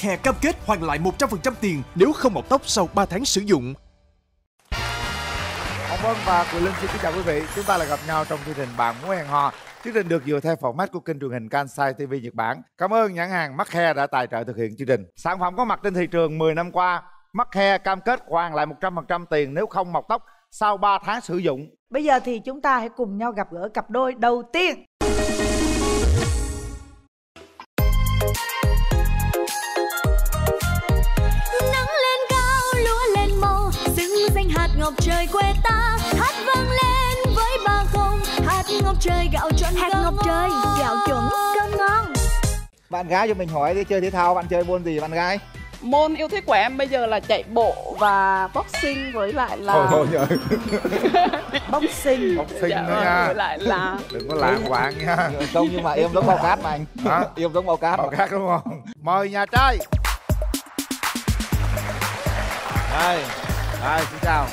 Mắc Hair cam kết hoàn lại 100% tiền nếu không mọc tóc sau 3 tháng sử dụng. Hồng Vân và Quỳ Linh xin kính chào quý vị. Chúng ta lại gặp nhau trong chương trình Bạn muốn hẹn hò. Chương trình được dựa theo format của kênh truyền hình Kansai TV Nhật Bản. Cảm ơn nhãn hàng Mắc Hair đã tài trợ thực hiện chương trình. Sản phẩm có mặt trên thị trường 10 năm qua. Mắc Hair cam kết hoàn lại 100% tiền nếu không mọc tóc sau 3 tháng sử dụng. Bây giờ thì chúng ta hãy cùng nhau gặp gỡ cặp đôi đầu tiên. Quê ta hát vang lên với ba không hạt ngọc trời gạo chuẩn hạt ngọc trời gạo chuẩn cơm ngon Bạn gái cho mình hỏi đi chơi thể thao bạn chơi môn gì bạn gái? Môn yêu thích của em bây giờ là chạy bộ và boxing với lại là Thôi thôi nhờ. Boxing. Boxing Dạ nữa vâng, nha. với lại là Đừng có lãng quạng nha. Không nhưng mà em giống bao cát mà anh. Hả? Em giống bao cát. Bao cát đúng không? Mời nhà trai. Đây. Đây, xin chào.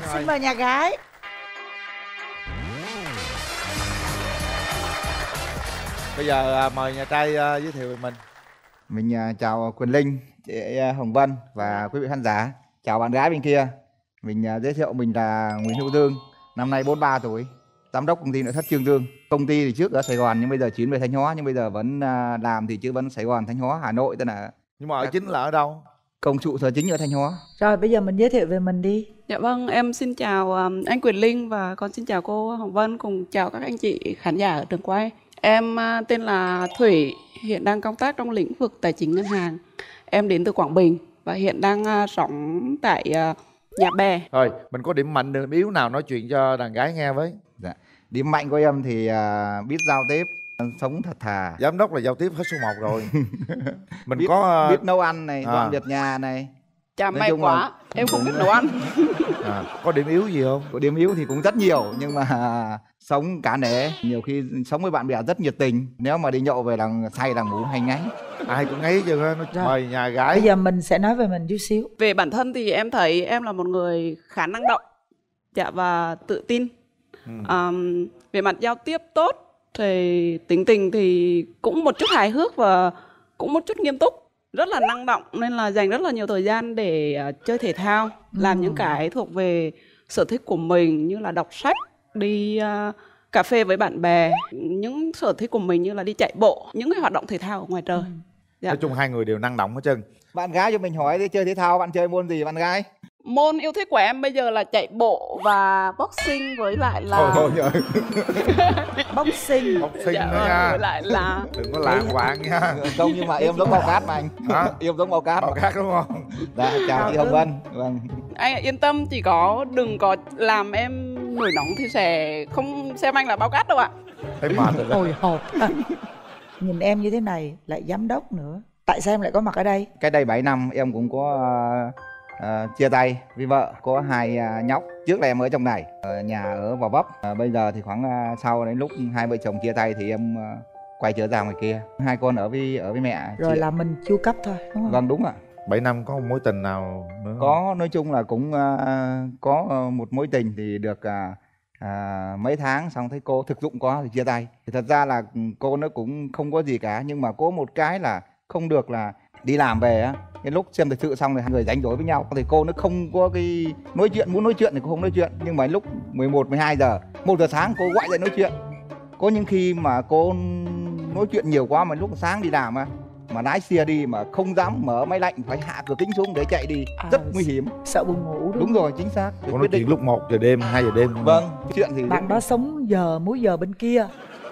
Xin mời. Xin mời nhà gái. Bây giờ à, mời nhà trai à, giới thiệu về mình. Mình à, chào Quỳnh Linh, chị Hồng Vân và quý vị khán giả. Chào bạn gái bên kia. Mình giới thiệu mình là Nguyễn Hữu Dương, năm nay 43 tuổi, giám đốc công ty nội thất Trương Dương. Công ty thì trước ở Sài Gòn nhưng bây giờ chuyển về Thanh Hóa nhưng bây giờ vẫn làm thì chứ vẫn Sài Gòn, Thanh Hóa, Hà Nội tức là Nhưng mà ở chính là ở đâu? Công trụ sở chính ở Thanh Hóa. Rồi bây giờ mình giới thiệu về mình đi. Dạ vâng, em xin chào um, anh Quyền Linh và con xin chào cô Hồng Vân cùng chào các anh chị khán giả ở trường quay. Em uh, tên là Thủy, hiện đang công tác trong lĩnh vực tài chính ngân hàng. Em đến từ Quảng Bình và hiện đang uh, sống tại uh, Nhà Bè. Rồi, mình có điểm mạnh điểm yếu nào nói chuyện cho đàn gái nghe với. Dạ. Điểm mạnh của em thì à, biết giao tiếp, sống thật thà, Giám đốc là giao tiếp hết số 1 rồi. mình biết, có à, biết nấu ăn này, à. dọn việc nhà này. Nói may quá, là- em không biết nấu ăn. à, có điểm yếu gì không? Có điểm yếu thì cũng rất nhiều nhưng mà sống cả nể nhiều khi sống với bạn bè rất nhiệt tình nếu mà đi nhậu về là say là ngủ hay ngáy Ai cũng ấy chứ nó Rồi. mời nhà Bây gái. giờ mình sẽ nói về mình chút xíu. Về bản thân thì em thấy em là một người khá năng động dạ và tự tin. Ừ. Ờm, về mặt giao tiếp tốt thì tính tình thì cũng một chút hài hước và cũng một chút nghiêm túc rất là năng động nên là dành rất là nhiều thời gian để ờ, chơi thể thao làm Ừ. những cái thuộc về sở thích của mình như là đọc sách đi ờ, cà phê với bạn bè những sở thích của mình như là đi chạy bộ những cái hoạt động thể thao ở ngoài trời dạ. Nói chung hai người đều năng động hết trơn. bạn gái cho mình hỏi đi chơi thể thao bạn chơi môn gì bạn gái Môn yêu thích của em bây giờ là chạy bộ và boxing với lại là Thôi thôi nhờ. Boxing. Boxing Dạ nữa nha. với lại là Đừng có lãng quạng nha. không nhưng mà em giống bao cát mà anh Hả? em giống bao cát Bao cát đúng không? dạ chào chị Hồng Vân vâng anh yên tâm chỉ có đừng có làm em nổi nóng thì sẽ không xem anh là bao cát đâu ạ. Thấy mệt rồi. Hồi hộp. Nhìn em như thế này lại giám đốc nữa. Tại sao em lại có mặt ở đây? cái đây 7 năm em cũng có à, à, chia tay với vợ có hai à, nhóc. Trước là em ở trong này ở nhà ở Gò Vấp. À, bây giờ thì khoảng à, sau đến lúc hai vợ chồng chia tay thì em à, quay trở ra ngoài kia. Hai con ở với ở với mẹ Rồi Chị- là mình chu cấp thôi, đúng không? vâng đúng ạ. 7 năm có một mối tình nào nữa không? có nói chung là cũng à, có một mối tình thì được à, à, mấy tháng xong thấy cô thực dụng quá thì chia tay. Thì thật ra là ừ, cô nó cũng không có gì cả nhưng mà có một cái là không được là đi làm về á cái lúc xem thời sự xong thì hai người đánh rối với nhau thì cô nó không có cái nói chuyện muốn nói chuyện thì cô không nói chuyện nhưng mà lúc 11 12 giờ một giờ sáng cô gọi dậy nói chuyện có những khi mà cô nói chuyện nhiều quá mà lúc sáng đi làm á mà lái xe đi mà không dám mở máy lạnh phải hạ cửa kính xuống để chạy đi À, rất nguy hiểm Sợ buồn ngủ đúng, đúng rồi chính xác Có nói chuyện lúc 1 giờ đêm, 2 giờ đêm vâng chuyện thì Bạn đó sống giờ múi giờ bên kia.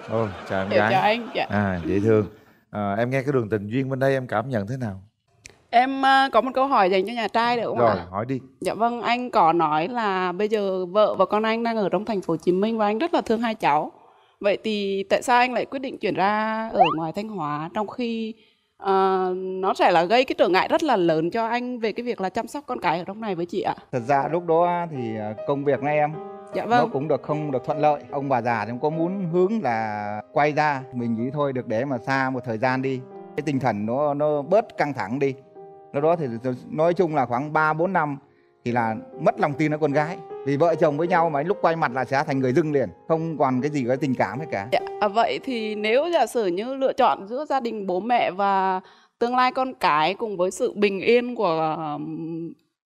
Ồ, chào em Dạ, gái. chào anh. Dạ. À, dễ thương. À, em nghe cái đường tình duyên bên đây em cảm nhận thế nào? Em à, có một câu hỏi dành cho nhà trai được không Rồi, ạ? hỏi đi. Dạ vâng, anh có nói là bây giờ vợ và con anh đang ở trong thành phố Hồ Chí Minh và anh rất là thương hai cháu. Vậy thì tại sao anh lại quyết định chuyển ra ở ngoài Thanh Hóa trong khi à, nó sẽ là gây cái trở ngại rất là lớn cho anh về cái việc là chăm sóc con cái ở trong này với chị ạ? thật ra lúc đó thì à, công việc này em Dạ nó vâng. cũng được không được thuận lợi ông bà già thì cũng có muốn hướng là quay ra mình nghĩ thôi được để mà xa một thời gian đi cái tinh thần nó nó bớt căng thẳng đi lúc đó thì nói chung là khoảng 3 4 năm thì là mất lòng tin ở con gái. Vì vợ chồng với nhau mà lúc quay mặt là sẽ thành người dưng liền không còn cái gì cái tình cảm hết cả. Dạ, à, vậy thì nếu giả sử như lựa chọn giữa gia đình bố mẹ và tương lai con cái cùng với sự bình yên của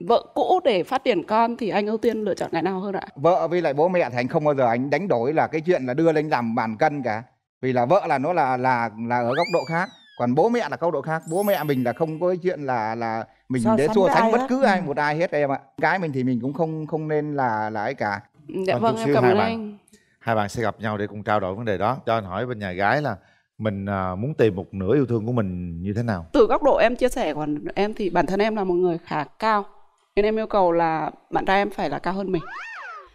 vợ cũ để phát triển con thì anh ưu tiên lựa chọn cái nào hơn ạ? vợ với lại bố mẹ thì anh không bao giờ anh đánh đổi là cái chuyện là đưa lên làm bàn cân cả. Vì là vợ là nó là là là ở góc độ khác còn bố mẹ là góc độ khác bố mẹ mình là không có cái chuyện là là mình So để so sánh bất hết. cứ ai Ừ. một ai hết em ạ cái mình thì mình cũng không không nên là là ấy cả Dạ Còn vâng em cảm hai ơn bạn. anh. hai bạn sẽ gặp nhau để cùng trao đổi vấn đề đó cho anh hỏi bên nhà gái là mình à, muốn tìm một nửa yêu thương của mình như thế nào Từ góc độ em chia sẻ còn em thì bản thân em là một người khá cao nên em yêu cầu là bạn trai em phải là cao hơn mình.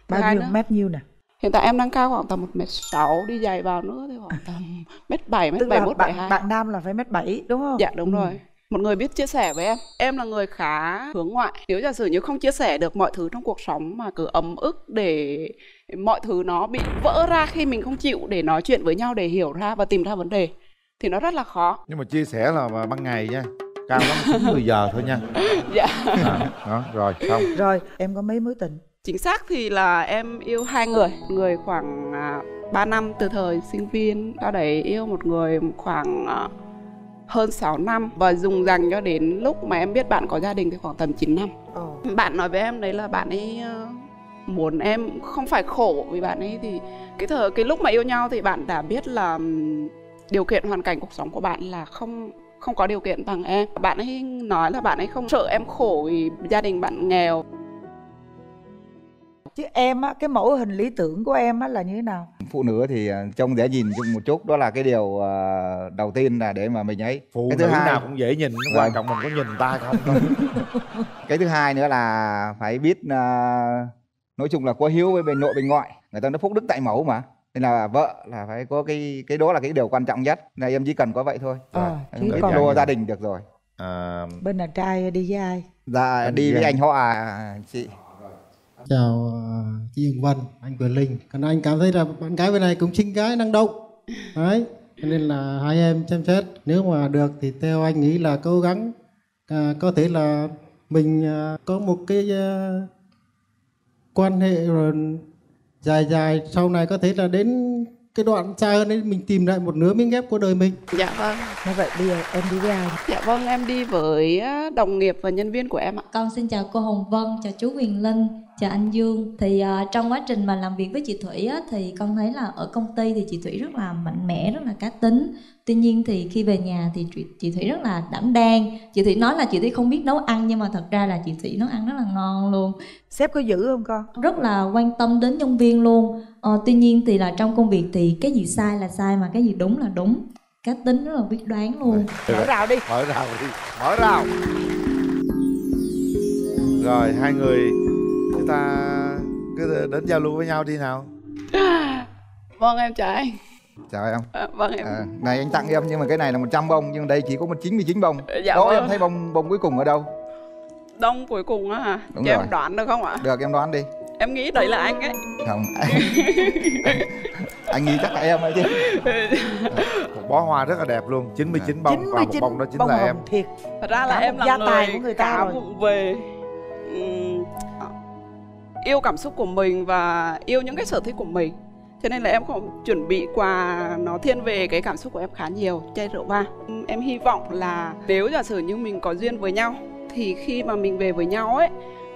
Bao nhiêu mét nhiêu nè hiện tại em đang cao khoảng tầm một mét sáu đi giày vào nữa thì khoảng tầm mét bảy mét bảy mốt bảy bạn hai. bạn nam là phải mét bảy đúng không Dạ đúng Ừ. rồi. Một người biết chia sẻ với em. Em là người khá hướng ngoại. Nếu giả sử như không chia sẻ được mọi thứ trong cuộc sống mà cứ ấm ức để mọi thứ nó bị vỡ ra khi mình không chịu để nói chuyện với nhau để hiểu ra và tìm ra vấn đề thì nó rất là khó. nhưng mà chia sẻ là ban ngày nha cao lắm chín mười giờ thôi nha Dạ. à, đó rồi xong rồi em có mấy mối tình Chính xác thì là em yêu hai người. Người khoảng à, 3 năm từ thời sinh viên. Sau đấy yêu một người khoảng à, hơn 6 năm và dùng dằng cho đến lúc mà em biết bạn có gia đình thì khoảng tầm 9 năm. Ồ. bạn nói với em đấy là bạn ấy ờ, muốn em không phải khổ vì bạn ấy thì cái thời cái lúc mà yêu nhau thì bạn đã biết là điều kiện hoàn cảnh cuộc sống của bạn là không không có điều kiện bằng em bạn ấy nói là bạn ấy không sợ em khổ vì gia đình bạn nghèo chứ em á cái mẫu hình lý tưởng của em á là như thế nào? Phụ nữ thì à, trông dễ nhìn chung một chút. Đó là cái điều à, đầu tiên là để mà mình ấy. Phụ cái nữ thứ hai nào cũng dễ nhìn nó quan Vâng. trọng mình có nhìn ta không. Cái thứ hai nữa là phải biết à, nói chung là có hiếu với bên nội bên ngoại. Người ta nói phúc đức tại mẫu mà. Nên là vợ là phải có cái cái đó là cái điều quan trọng nhất. Này em chỉ cần có vậy thôi. Em chứ biết còn- lo gia đình được rồi. À, bên đàn trai đi với ai? Dạ Anh đi với anh. họ à, chị chào ờ, chị Hồng Vân, anh Quyền Linh. Còn anh cảm thấy là bạn gái bên này cũng xinh gái năng động. Đấy, cho nên là hai em xem xét nếu mà được thì theo anh nghĩ là cố gắng à, có thể là mình à, có một cái à, quan hệ rồi dài dài sau này có thể là đến cái đoạn xa hơn đấy mình tìm lại một nửa miếng ghép của đời mình. dạ vâng nói vậy bây giờ em đi với ai dạ vâng em đi với đồng nghiệp và nhân viên của em ạ Con xin chào cô Hồng Vân, chào chú Quyền Linh, chào anh Dương. Thì à, trong quá trình mà làm việc với chị Thủy á, thì con thấy là ở công ty thì chị Thủy rất là mạnh mẽ, rất là cá tính. Tuy nhiên thì khi về nhà thì chị, chị Thủy rất là đảm đang. Chị Thủy nói là chị Thủy không biết nấu ăn nhưng mà thật ra là chị Thủy nấu ăn rất là ngon luôn. sếp có giữ không con Rất là quan tâm đến nhân viên luôn. Ờ, tuy nhiên thì là trong công việc thì cái gì sai là sai mà cái gì đúng là đúng. Cá tính rất là quyết đoán luôn. mở rào đi mở rào đi mở rào rồi hai người chúng ta cứ đến giao lưu với nhau đi nào vâng em chào anh chào em. Ờ, vâng em. À, này anh tặng em nhưng mà cái này là 100 bông nhưng đây chỉ có một 99 bông. Dạ đó vâng. em thấy bông bông cuối cùng ở đâu? Đông cuối cùng á hả? Đúng cho rồi. em đoán được không ạ? Được em đoán đi. Em nghĩ đấy là anh ấy. Không. Anh nghĩ chắc là em ấy chứ. Một bó hoa rất là đẹp luôn 99 bông. Và một 99 bông đó chính bông là em thiệt. Thật ra là Cả em là gia người, tài của người ta khá rồi. về ừm, yêu cảm xúc của mình và yêu những cái sở thích của mình cho nên là em không chuẩn bị quà nó thiên về cái cảm xúc của em khá nhiều chai rượu vang em hy vọng là nếu giả sử như mình có duyên với nhau thì khi mà mình về với nhau ấy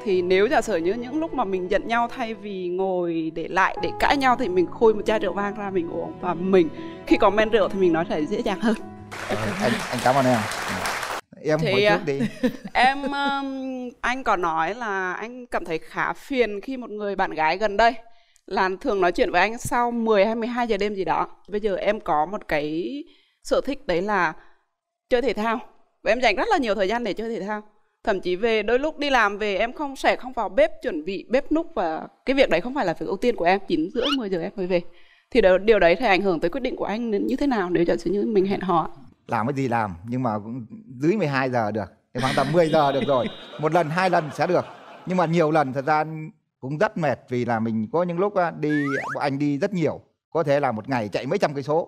thì nếu giả sử như những lúc mà mình giận nhau thay vì ngồi để lại để cãi nhau thì mình khui một chai rượu vang ra mình uống. Và mình khi có men rượu thì mình nói thể dễ dàng hơn. Anh anh cảm ơn em. Em Thì, hỏi à, trước đi. Em um, anh có nói là anh cảm thấy khá phiền khi một người bạn gái gần đây là thường nói chuyện với anh sau 10 hay 12 giờ đêm gì đó. Bây giờ em có một cái sở thích đấy là chơi thể thao. Và em dành rất là nhiều thời gian để chơi thể thao. Thậm chí về đôi lúc đi làm về em không sẽ không vào bếp chuẩn bị bếp núc và cái việc đấy không phải là việc ưu tiên của em. 9 rưỡi 10 giờ em mới về. Thì điều, điều đấy thì ảnh hưởng tới quyết định của anh như thế nào nếu giả sử như mình hẹn hò. làm cái gì làm nhưng mà cũng dưới 12 giờ được Em khoảng tầm 10 giờ được rồi một lần hai lần sẽ được nhưng mà nhiều lần thật ra cũng rất mệt vì là mình có những lúc đi anh đi rất nhiều có thể là một ngày chạy mấy trăm cây số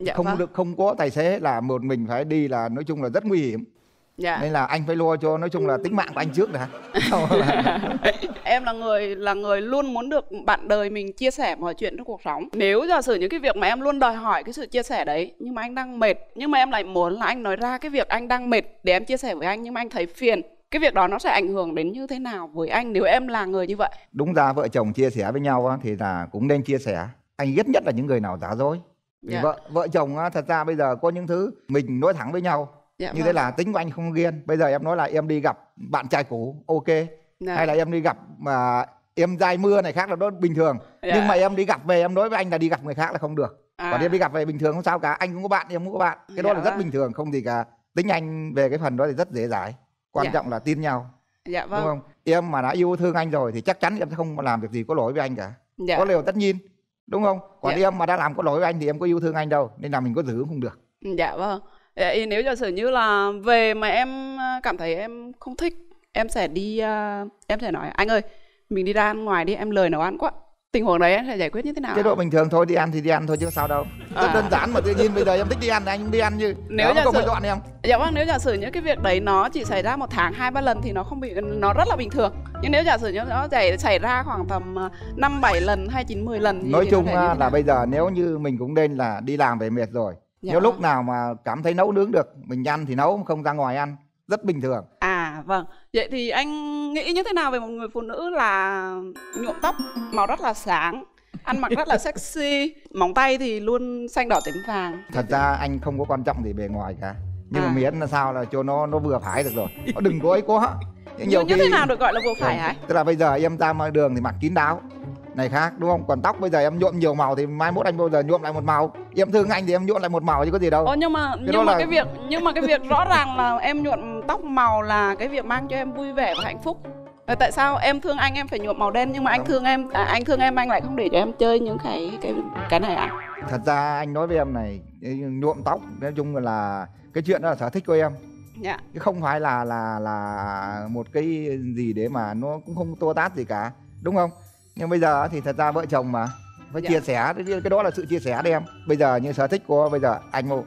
Dạ không vâng. được không có tài xế là một mình phải đi là nói chung là rất nguy hiểm Dạ. nên là anh phải lo cho nói chung là tính mạng của anh trước đã em là người là người luôn muốn được bạn đời mình chia sẻ mọi chuyện trong cuộc sống nếu giả sử những cái việc mà em luôn đòi hỏi cái sự chia sẻ đấy nhưng mà anh đang mệt nhưng mà em lại muốn là anh nói ra cái việc anh đang mệt để em chia sẻ với anh nhưng mà anh thấy phiền cái việc đó nó sẽ ảnh hưởng đến như thế nào với anh nếu em là người như vậy đúng ra vợ chồng chia sẻ với nhau thì là cũng nên chia sẻ anh ghét nhất là những người nào giả dối vì Dạ. vợ vợ chồng thật ra bây giờ có những thứ mình nói thẳng với nhau dạ như thế vâng. là tính của anh không ghiên bây giờ em nói là em đi gặp bạn trai cũ ok Dạ. hay là em đi gặp mà em dai mưa này khác là đó bình thường Dạ. nhưng mà em đi gặp về em nói với anh là đi gặp người khác là không được À. còn em đi gặp về bình thường không sao cả anh cũng có bạn em cũng có bạn cái đó Dạ là rất vâng. bình thường không gì cả tính anh về cái phần đó thì rất dễ dãi quan Dạ. trọng là tin nhau dạ vâng đúng không em mà đã yêu thương anh rồi thì chắc chắn em sẽ không làm việc gì có lỗi với anh cả dạ có điều tất nhiên đúng không còn Dạ. em mà đã làm có lỗi với anh thì em có yêu thương anh đâu nên là mình có giữ cũng không được Dạ vâng. Vậy nếu giả sử như là về mà em à, cảm thấy em không thích, em sẽ đi à, em sẽ nói anh ơi, mình đi ra ăn ngoài đi, em lười nấu ăn quá. Tình huống đấy sẽ giải quyết như thế nào? chế độ bình thường thôi đi ăn thì đi ăn thôi chứ sao đâu rất À. đơn giản mà tự nhiên bây giờ em thích đi ăn thì anh cũng đi ăn chứ Nếu giả sử- dọn em Dạ vâng, nếu giả sử những cái việc đấy nó chỉ xảy ra một tháng hai ba lần thì nó không bị nó rất là bình thường. Nhưng nếu giả sử như nó xảy xảy ra khoảng tầm à, năm bảy lần hay chín mười lần thì nói thì chung như là nào? bây giờ nếu như mình cũng nên là đi làm về mệt rồi Dạ nếu lúc vâng. nào mà cảm thấy nấu nướng được mình ăn thì nấu không ra ngoài ăn rất bình thường À vâng, vậy thì anh nghĩ như thế nào về một người phụ nữ là nhuộm tóc màu rất là sáng, ăn mặc rất là sexy, móng tay thì luôn xanh đỏ tím vàng. thật ra anh không có quan trọng gì bề ngoài cả nhưng À. mà miễn là sao là cho nó nó vừa phải được rồi nó đừng có ấy quá Nhưng Như, như thế nào được gọi là vừa phải hả? tức là bây giờ em ra ngoài đường thì mặc kín đáo này khác đúng không còn tóc bây giờ em nhuộm nhiều màu thì mai mốt anh bao giờ nhuộm lại một màu em thương anh thì em nhuộm lại một màu chứ có gì đâu Ồ nhưng mà đó nhưng mà là- cái việc nhưng mà cái việc rõ ràng là em nhuộm tóc màu là cái việc mang cho em vui vẻ và hạnh phúc. Ờ, Tại sao em thương anh em phải nhuộm màu đen nhưng mà anh thương em à, anh thương em anh lại không để cho em chơi những cái cái cái này ạ? thật ra anh nói với em này nhuộm tóc nói chung là cái chuyện đó là sở thích của em Dạ. chứ không phải là là là một cái gì để mà nó cũng không tô tát gì cả đúng không nhưng bây giờ thì thật ra vợ chồng mà phải Dạ. chia sẻ. Cái đó là sự chia sẻ đấy em. Bây giờ như sở thích của bây giờ anh mô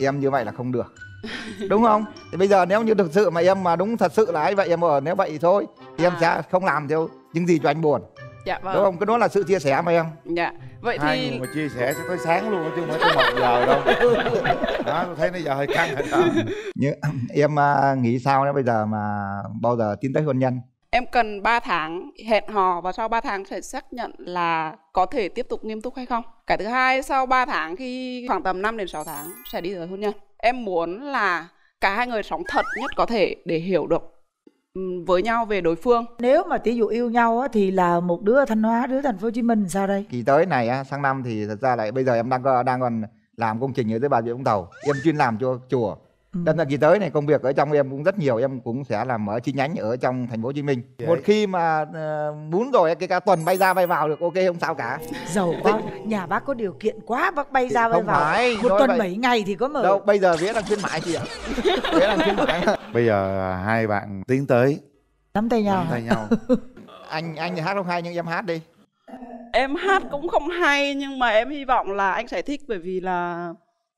em như vậy là không được. Đúng không? Thì bây giờ nếu như thực sự mà em mà đúng thật sự là ấy vậy em ở nếu vậy thì thôi thì em À. sẽ không làm theo những gì cho anh buồn. Dạ đúng vâng. không? Cái đó là sự chia sẻ mà em. Dạ. Vậy hai thì người mà chia sẻ cho tới sáng luôn chứ không phải tới một giờ đâu. Đó tôi thấy nó giờ hơi căng rồi đó. Như em à, nghĩ sao nếu bây giờ mà bao giờ tiến tới hôn nhân em cần 3 tháng hẹn hò và sau 3 tháng sẽ xác nhận là có thể tiếp tục nghiêm túc hay không. Cái thứ hai sau 3 tháng khi khoảng tầm 5 đến 6 tháng sẽ đi tới hôn nhân. Em muốn là cả hai người sống thật nhất có thể để hiểu được với nhau về đối phương. nếu mà tỷ dụ yêu nhau á, thì là một đứa ở thanh hóa đứa thành phố hồ chí minh sao đây kỳ tới này á, sang năm thì thật ra lại bây giờ em đang đang còn làm công trình ở dưới bà rịa vũng tàu em chuyên làm cho chùa. Đâm ra kỳ tới này công việc ở trong em cũng rất nhiều em cũng sẽ làm ở chi nhánh ở trong thành phố hồ chí minh. Vậy. một khi mà ờ, muốn rồi cái cả tuần bay ra bay vào được ok không sao cả. Giàu quá nhà bác có điều kiện quá bác bay ra bay Không vào. phải, một tuần vậy. 7 ngày thì có mở. Đâu bây giờ vía đang khuyến mãi chị ạ. Vía đang khuyến mãi. Bây giờ hai bạn tiến tới. Nắm tay nhau. Nắm tay nhau. Anh anh thì hát không hay nhưng em hát đi. Em hát cũng không hay nhưng mà em hy vọng là anh sẽ thích bởi vì là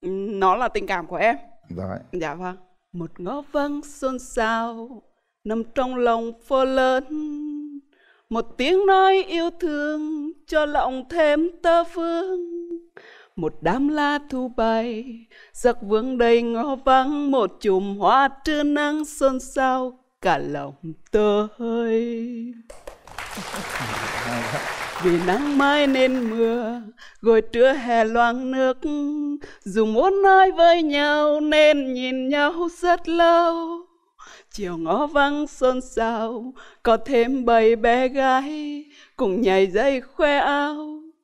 ừm, nó là tình cảm của em. Rồi Dạ vâng. Một ngõ vắng xôn xao nằm trong lòng phố lớn. Một tiếng nói yêu thương cho lòng thêm tơ vương. Một đám lá thu bay, giặc vương đầy ngõ vắng, một chùm hoa trưa nắng xôn xao cả lòng tôi. Vì nắng mai nên mưa, rồi trưa hè loang nước. Dù muốn nói với nhau nên nhìn nhau rất lâu. Chiều ngõ vắng xôn xao, có thêm bầy bé gái, cùng nhảy dây khoe áo,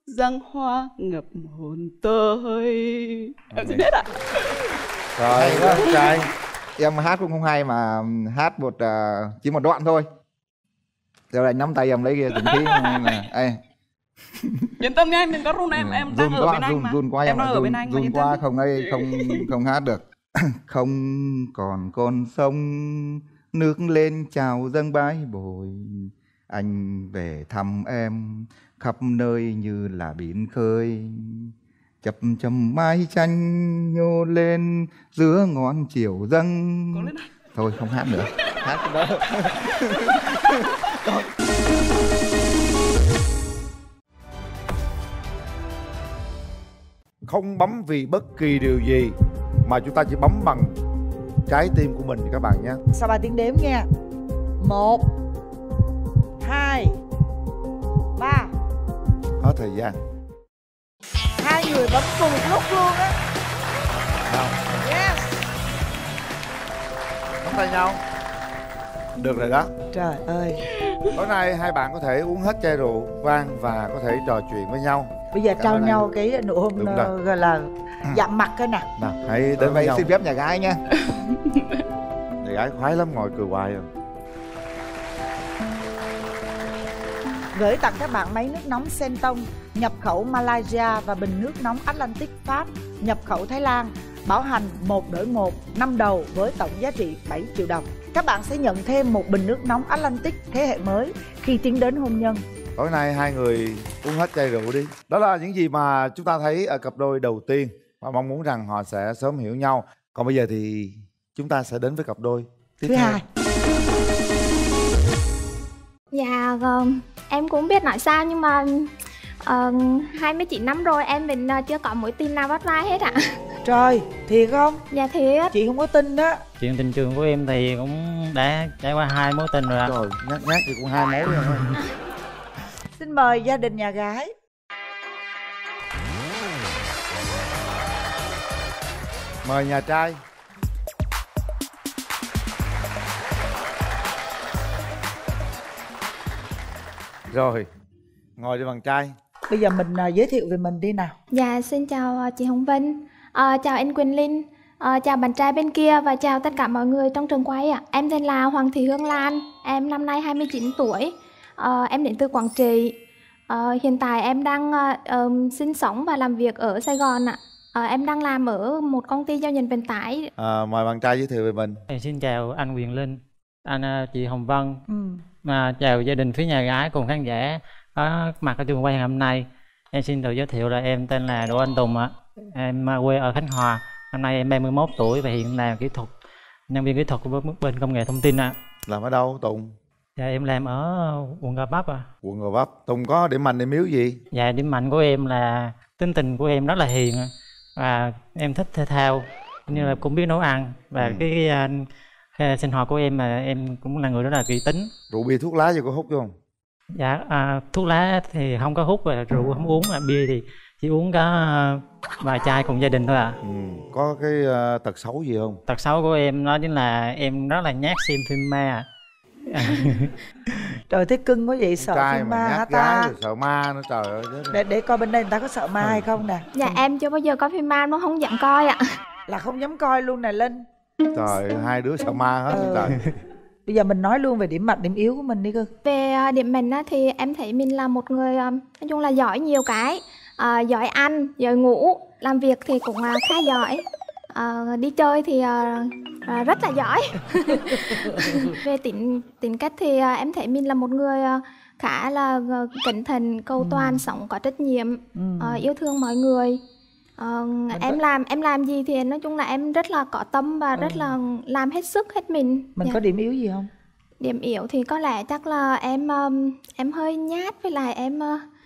răng hoa ngập hồn tôi. Em xin hết ạ. rồi Hay quá. trai em hát cũng không hay mà hát một à, chỉ một đoạn thôi giờ lại nắm tay em lấy kia từng khí mà. Ê, Yên tâm nha, em đừng có run em, em đang run ở quá bên anh run mà. run quá em đang ở bên anh mà run quá không ấy không không hát được. Không còn con sông nước lên chào dâng bãi bồi. Anh về thăm em khắp nơi như là biển khơi. Chập chầm mái tranh nhô lên giữa ngọn chiều dâng. Anh. thôi không hát nữa hát cái đó không bấm vì bất kỳ điều gì mà chúng ta chỉ bấm bằng trái tim của mình các bạn nhé. Sau 3 tiếng đếm nha một hai ba. Hết thời gian. Hai người bấm cùng lúc luôn á. Yes. Nắm tay nhau được rồi đó. Trời ơi. Tối nay hai bạn có thể uống hết chai rượu vang và có thể trò chuyện với nhau. Bây giờ Cảm trao ơn anh. nhau cái nụ hôn ờ, gọi là dặm mặt cái nè. Nào hãy đến đến với nhau. xin phép nhà gái nha. Nhà gái khoái lắm ngồi cười hoài rồi gửi tặng các bạn máy nước nóng Senton nhập khẩu Malaysia và bình nước nóng Atlantic Pháp nhập khẩu Thái Lan bảo hành một đổi một năm đầu với tổng giá trị 7 triệu đồng các bạn sẽ nhận thêm một bình nước nóng Atlantic thế hệ mới khi tiến đến hôn nhân. Tối nay hai người uống hết chai rượu đi. Đó là những gì mà chúng ta thấy ở cặp đôi đầu tiên. Và mong muốn rằng họ sẽ sớm hiểu nhau. Còn bây giờ thì chúng ta sẽ đến với cặp đôi tiếp thứ theo. hai. Dạ vâng, em cũng biết nói sao nhưng mà uh, 29 năm rồi em vẫn ờ, chưa có mối tình nào bắt vai hết ạ. trời thiệt không? Dạ thiệt. chị không có tin đó chuyện tình trường của em thì cũng đã trải qua hai mối tình rồi ạ. Rồi nhắc nhắc thì cũng hai mối rồi xin mời gia đình nhà gái. Mời nhà trai. Rồi ngồi đi bạn trai. Bây giờ mình à, giới thiệu về mình đi nào. Dạ xin chào ờ, chị Hồng Vinh, Ờ, chào anh Quỳnh Linh, Ờ, chào bạn trai bên kia và chào tất cả mọi người trong trường quay ạ. Em tên là Hoàng Thị Hương Lan, em năm nay 29 tuổi, Ờ, em đến từ Quảng Trị. Ờ, hiện tại em đang ờm, sinh sống và làm việc ở Sài Gòn ạ. Ờ, em đang làm ở một công ty giao nhận vận tải à, mời bạn trai giới thiệu về mình Em xin chào anh Quyền Linh anh chị Hồng Vân ừ. mà chào gia đình phía nhà gái cùng khán giả có mặt ở trường quay hôm nay em xin tự giới thiệu là em tên là Đỗ Anh Tùng ạ em ờ, quê ở Khánh Hòa năm nay em 31 tuổi và hiện làm kỹ thuật nhân viên kỹ thuật của bên công nghệ thông tin ạ. Làm ở đâu tùng? Dạ em làm ở quận Gò Vấp ạ. Quận gò vấp. Tùng có điểm mạnh điểm yếu gì? Dạ điểm mạnh của em là tính tình của em rất là hiền và em thích thể thao cũng như là cũng biết nấu ăn. Và Ừ. cái, cái, ờ, cái sinh hoạt của em là em cũng là người rất là kỹ tính. Rượu bia thuốc lá gì có hút không? Dạ à, thuốc lá thì không có hút và rượu không uống mà bia thì chỉ uống có vài chai cùng gia đình thôi à ừ. có cái ờ, tật xấu gì không? Tật xấu của em đó chính là em rất là nhát xem phim ma trời thế cưng quá vậy sợ trai phim ma hả ta? sợ ma nữa trời ơi để để coi bên đây người ta có sợ ma hay không nè. Dạ em chưa bao giờ có phim ma nó không dám coi ạ. là không dám coi luôn nè linh. Trời hai đứa sợ ma hết Ừ. trời. Bây giờ mình nói luôn về điểm mạnh điểm yếu của mình đi cơ Về ờ, điểm mình á, thì em thấy mình là một người ờ, nói chung là giỏi nhiều cái Ờ, giỏi ăn, giỏi ngủ, làm việc thì cũng ờ, khá giỏi. Ờ, đi chơi thì ờ, ờ, rất là giỏi. Về tính tính cách thì ờ, em thấy mình là một người ờ, khá là ờ, cẩn thận cầu toàn sống có trách nhiệm ừ. ờ, yêu thương mọi người. Ờ, em có- làm em làm gì thì nói chung là em rất là có tâm và rất Ừ. là làm hết sức hết mình. Mình Dạ. có điểm yếu gì không? Điểm yếu thì có lẽ chắc là em em hơi nhát với lại em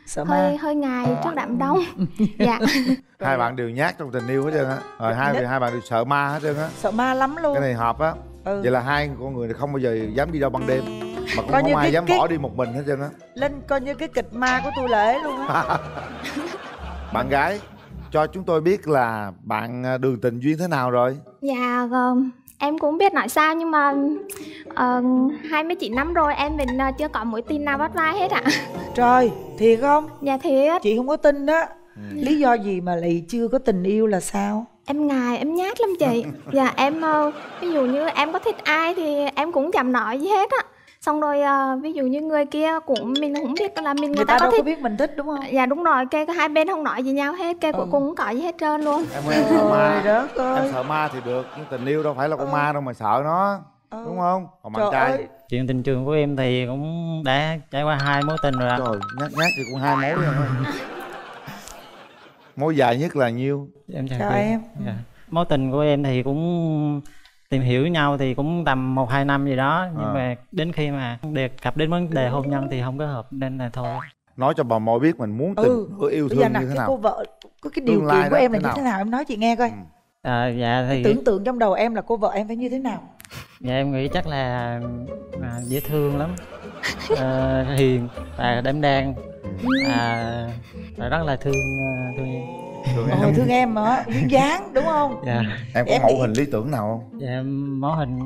sợ hơi ma. hơi ngại trước đám đông. dạ. hai bạn đều nhát trong tình yêu hết trơn á. Rồi hai Nhất- hai bạn đều sợ ma hết trơn á. Sợ ma lắm luôn. Cái này hợp á. Ừ. vậy là hai con người này không bao giờ dám đi đâu ban đêm mà cũng Coi như không ai cái- dám cái- bỏ đi một mình hết trơn á. Linh coi như cái kịch ma của tôi ấy luôn á. Bạn gái cho chúng tôi biết là bạn à, đường tình duyên thế nào rồi? Dạ um, em cũng biết nói sao nhưng mà uh, 29 năm rồi em vẫn uh, chưa có mối tình nào bắt vai hết ạ. trời thiệt không Dạ thiệt. chị không có tin đó Ừ. lý do gì mà lại chưa có tình yêu là sao Em ngại, em nhát lắm chị. Dạ em uh, ví dụ như em có thích ai thì em cũng chẳng nói gì hết á. Xong rồi uh, ví dụ như người kia cũng mình cũng biết là mình người, người ta ta có đâu có thích. biết mình thích đúng không Dạ đúng rồi, cái hai bên không nói gì nhau hết, cái cuối Ừ. cùng không có gì hết trơn luôn. em em sợ ma đất em sợ ma thì được nhưng tình yêu đâu phải là con Ừ. ma đâu mà sợ nó Ừ. đúng không còn bạn trai ơi chuyện tình trường của em thì cũng đã trải qua hai mối tình rồi ạ trời nhát nhát thì cũng hai mối rồi thôi mối dài nhất là nhiêu em chào em Dạ. mối tình của em thì cũng tìm hiểu nhau thì cũng tầm một hai năm gì đó. Nhưng À. mà đến khi mà đề cập đến vấn đề hôn nhân thì không có hợp nên là thôi. Nói cho bà mồi biết mình muốn tình ừ. yêu yêu bây giờ thương nè như thế cái nào. cô vợ có cái điều kiện của em là như thế nào? Em nói chị nghe coi. À, dạ thì tưởng tượng trong đầu em là cô vợ em phải như thế nào? Dạ em nghĩ chắc là à, dễ thương lắm. À, hiền và đám đang. À, và rất là thương à, thương em thương Ồ, thương em mà duyên dáng đúng không? Dạ. Em có Em mẫu nghĩ- hình lý tưởng nào không? Dạ mẫu hình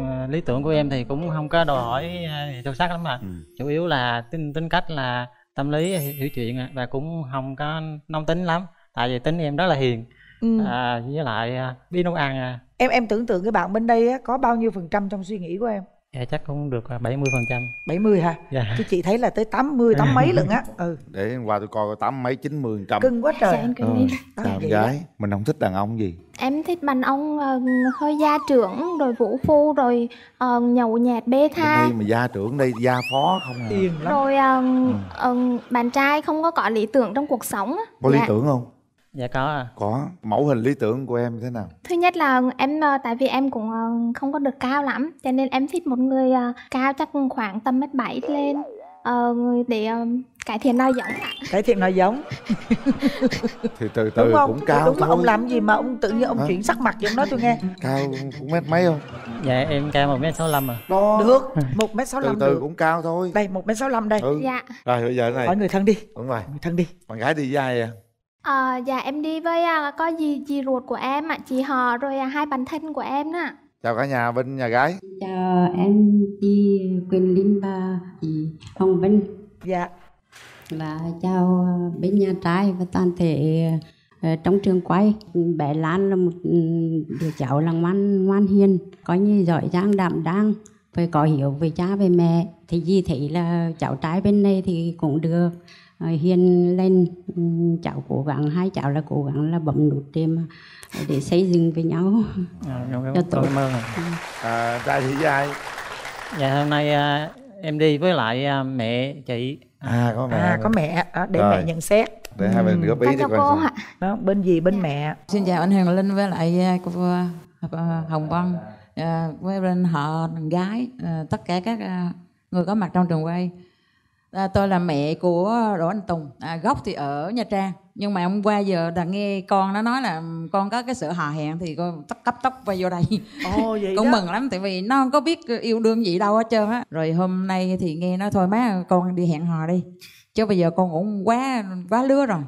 à, lý tưởng của em thì cũng không có đòi hỏi à, gì sâu sắc lắm mà. Ừ. chủ yếu là tính tính cách là tâm lý hiểu, chuyện và cũng không có nóng tính lắm. Tại vì tính em rất là hiền. Ừ. à, với lại à, biết nấu ăn à. em em tưởng tượng cái bạn bên đây á, có bao nhiêu phần trăm trong suy nghĩ của em dạ chắc cũng được bảy mươi phần trăm. 70 hả? Dạ. Chứ chị thấy là tới 80 tám mấy lần á. Ừ. Để hôm qua tôi coi tám mấy chín mươi trăm. Cưng quá trời. Dạ, em cứ ừ. Đó, vậy gái. mình không thích đàn ông gì. Em thích đàn ông ờ, hơi gia trưởng rồi vũ phu rồi ờ, nhậu nhẹt bê tha. Đây mà gia trưởng đây gia phó không à. Rồi ờ, ờ, bạn trai không có có lý tưởng trong cuộc sống á. có lý Dạ. tưởng không dạ có à. có. Mẫu hình lý tưởng của em thế nào? Thứ nhất là em ờ, tại vì em cũng ờ, không có được cao lắm cho nên em thích một người ờ, cao chắc khoảng tầm mét bảy lên ờ, để cải thiện nói giọng ạ. cải thiện nói giống. Thì từ đúng từ không? cũng cao đúng mà thôi. ông làm gì mà ông tự nhiên ông Hả? chuyển sắc mặt vậy ông nói tôi nghe. Cao cũng mét mấy không? Dạ em cao một mét sáu à. Được một mét sáu từ từ được. cũng cao thôi. Đây một mét sáu đây. Ừ. Dạ. rồi bây giờ thế hỏi này người thân đi. Đúng rồi. Người thân đi. Bạn gái đi với ai à Ờ, dạ em đi với ờ, có dì dì ruột của em ạ, chị họ rồi ờ, hai bạn thân của em á. chào cả nhà bên nhà gái. Chào em chị Quyền Linh và chị Hồng Vinh dạ. Và chào bên nhà trai và toàn thể ờ, trong trường quay. Bé Lan là một ừ, đứa cháu là ngoan ngoan hiền có như giỏi giang đảm đang phải có hiểu về cha về mẹ. Thì dì thấy là cháu trai bên này thì cũng được hiền lên Ừ, cháu cố gắng hai cháu là cố gắng là bấm nút để mà để xây dựng với nhau. À, Cho tốt. cảm ơn. Ạ. à, trai thì với ai dạ hôm nay à, em đi với lại à, mẹ chị. À có mẹ. À có mẹ đó, để Rồi. mẹ nhận xét. Để hai bên góp ý coi cô ạ. đó bên gì bên mẹ? Xin chào anh Huyền Linh với lại à, cô à, Hồng Vân. À, với bên họ gái à, tất cả các à, người có mặt trong trường quay. À, tôi là mẹ của Đỗ Anh Tùng, à, gốc thì ở Nha Trang. Nhưng mà hôm qua giờ đã nghe con nó nói là con có cái sự hò hẹn thì con tóc cấp tóc quay vô đây. ồ vậy cũng đó mừng lắm tại vì nó không có biết yêu đương gì đâu hết trơn á. Rồi hôm nay thì nghe nói thôi má con đi hẹn hò đi. Chứ bây giờ con cũng quá quá lứa rồi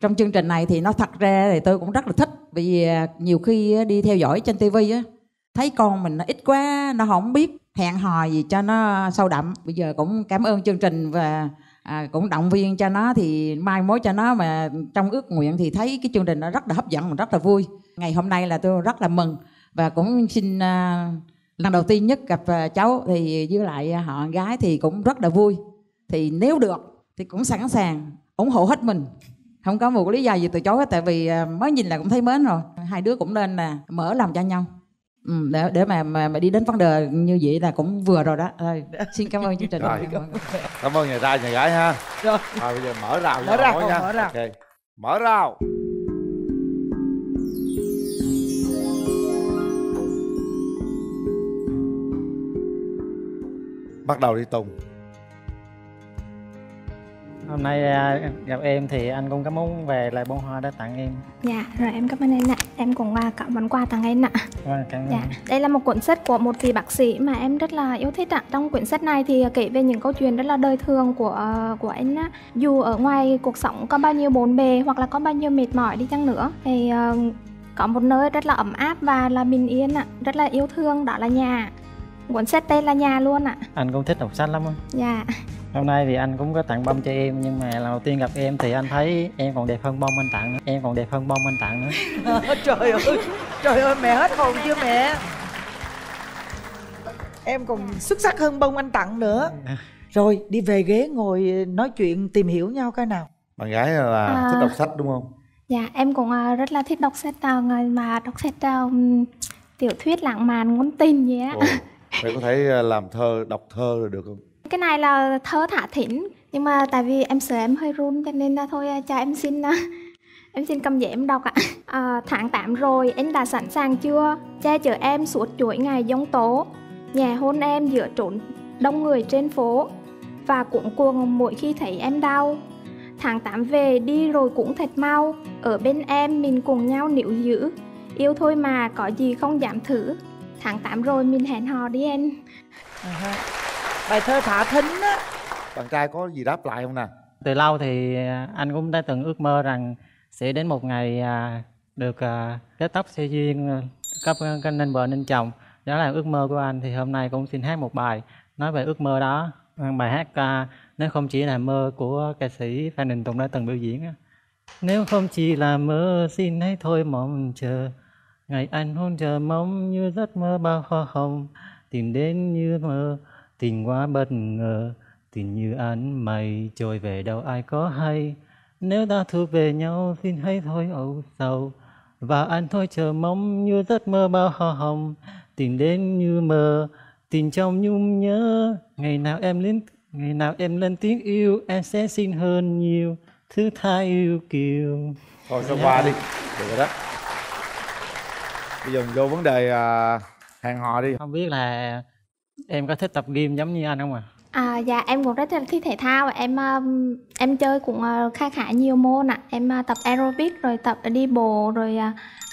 trong chương trình này thì nó thật ra thì tôi cũng rất là thích vì à, nhiều khi đi theo dõi trên tivi á thấy con mình nó ít quá nó không biết hẹn hò gì cho nó sâu đậm. Bây giờ cũng cảm ơn chương trình và à, cũng động viên cho nó thì mai mối cho nó mà trong ước nguyện thì thấy cái chương trình nó rất là hấp dẫn và rất là vui. Ngày hôm nay là tôi rất là mừng và cũng xin à, lần đầu tiên nhất gặp à, cháu thì với lại à, họ gái thì cũng rất là vui. Thì nếu được thì cũng sẵn sàng ủng hộ hết mình. Không có một lý do gì từ chối hết tại vì à, mới nhìn là cũng thấy mến rồi. Hai đứa cũng nên là mở lòng cho nhau ừ, để để mà, mà mà đi đến vấn đề như vậy là cũng vừa rồi đó rồi xin cảm ơn chương trình Rồi. cảm ơn nhà trai nhà gái ha Rồi. rồi bây giờ mở rào Mở rào, nha mở rào. Ok. mở rào bắt đầu đi tùng hôm nay à, gặp em thì anh cũng có muốn về lại bông hoa đã tặng em Dạ, rồi em cảm ơn anh ạ. Em cũng à, có món quà tặng anh ạ. Vâng, cảm ơn Dạ, đây là một cuốn sách của một vị bác sĩ mà em rất là yêu thích ạ. Trong quyển sách này thì kể về những câu chuyện rất là đời thường của của anh á. Dù ở ngoài cuộc sống có bao nhiêu bộn bề hoặc là có bao nhiêu mệt mỏi đi chăng nữa thì có một nơi rất là ấm áp và là bình yên ạ, rất là yêu thương đó là nhà. Cuốn sách tên là nhà luôn ạ. anh cũng thích đọc sách lắm á Dạ. Hôm nay thì anh cũng có tặng bông cho em nhưng mà lần đầu tiên gặp em thì anh thấy em còn đẹp hơn bông anh tặng nữa. Em còn đẹp hơn bông anh tặng nữa. Trời ơi trời ơi mẹ hết hồn chưa mẹ? Em còn xuất sắc hơn bông anh tặng nữa. Rồi đi về ghế ngồi nói chuyện tìm hiểu nhau cái nào. Bạn gái là À. thích đọc sách đúng không? Dạ, em cũng à, rất là thích đọc sách à, mà đọc sách tiểu thuyết lãng mạn ngôn tình gì á. Vậy có thể làm thơ đọc thơ rồi được không cái này là thơ thả thỉnh nhưng mà tại vì em sợ em hơi run cho nên là thôi à, cho em xin à, Em xin cầm giấy em đọc ạ. À, tháng 8 rồi, anh đã sẵn sàng chưa? Che chở em suốt chuỗi ngày giông tố. Nhà hôn em giữa trốn đông người trên phố. Và cũng cuồng mỗi khi thấy em đau. Tháng 8 về đi rồi cũng thật mau. Ở bên em mình cùng nhau níu giữ. Yêu thôi mà, có gì không dám thử. Tháng 8 rồi mình hẹn hò đi em ờ À, bài thơ thả thính á. Bạn trai có gì đáp lại không nè? Từ lâu thì anh cũng đã từng ước mơ rằng sẽ đến một ngày à, được à, kết tóc xe duyên à, cấp nên vợ nên chồng. Đó là ước mơ của anh. Thì hôm nay cũng xin hát một bài nói về ước mơ đó. Bài hát nếu không chỉ là mơ của ca sĩ Phan Đình Tùng đã từng biểu diễn nếu không chỉ là mơ xin hãy thôi mong chờ. Ngày anh hôn chờ mong như giấc mơ bao hoa hồng tìm đến như mơ tình quá bất ngờ tình như ánh mây trôi về đâu ai có hay. Nếu ta thuộc về nhau xin hãy thôi âu sầu Và anh thôi chờ mong như giấc mơ bao hoa hồng. Tình đến như mơ, tình trong nhung nhớ. Ngày nào em lên ngày nào em lên tiếng yêu Em sẽ xin hơn nhiều thứ tha yêu kiều. Thôi sao qua đi, được rồi đó. Bây giờ vô vấn đề uh, hẹn hò đi. Không biết là em có thích tập gym giống như anh không ạ? À? À, dạ em cũng rất là thích thể thao em um, em chơi cũng uh, khá khá nhiều môn ạ à. em uh, tập aerobic rồi tập đi bộ rồi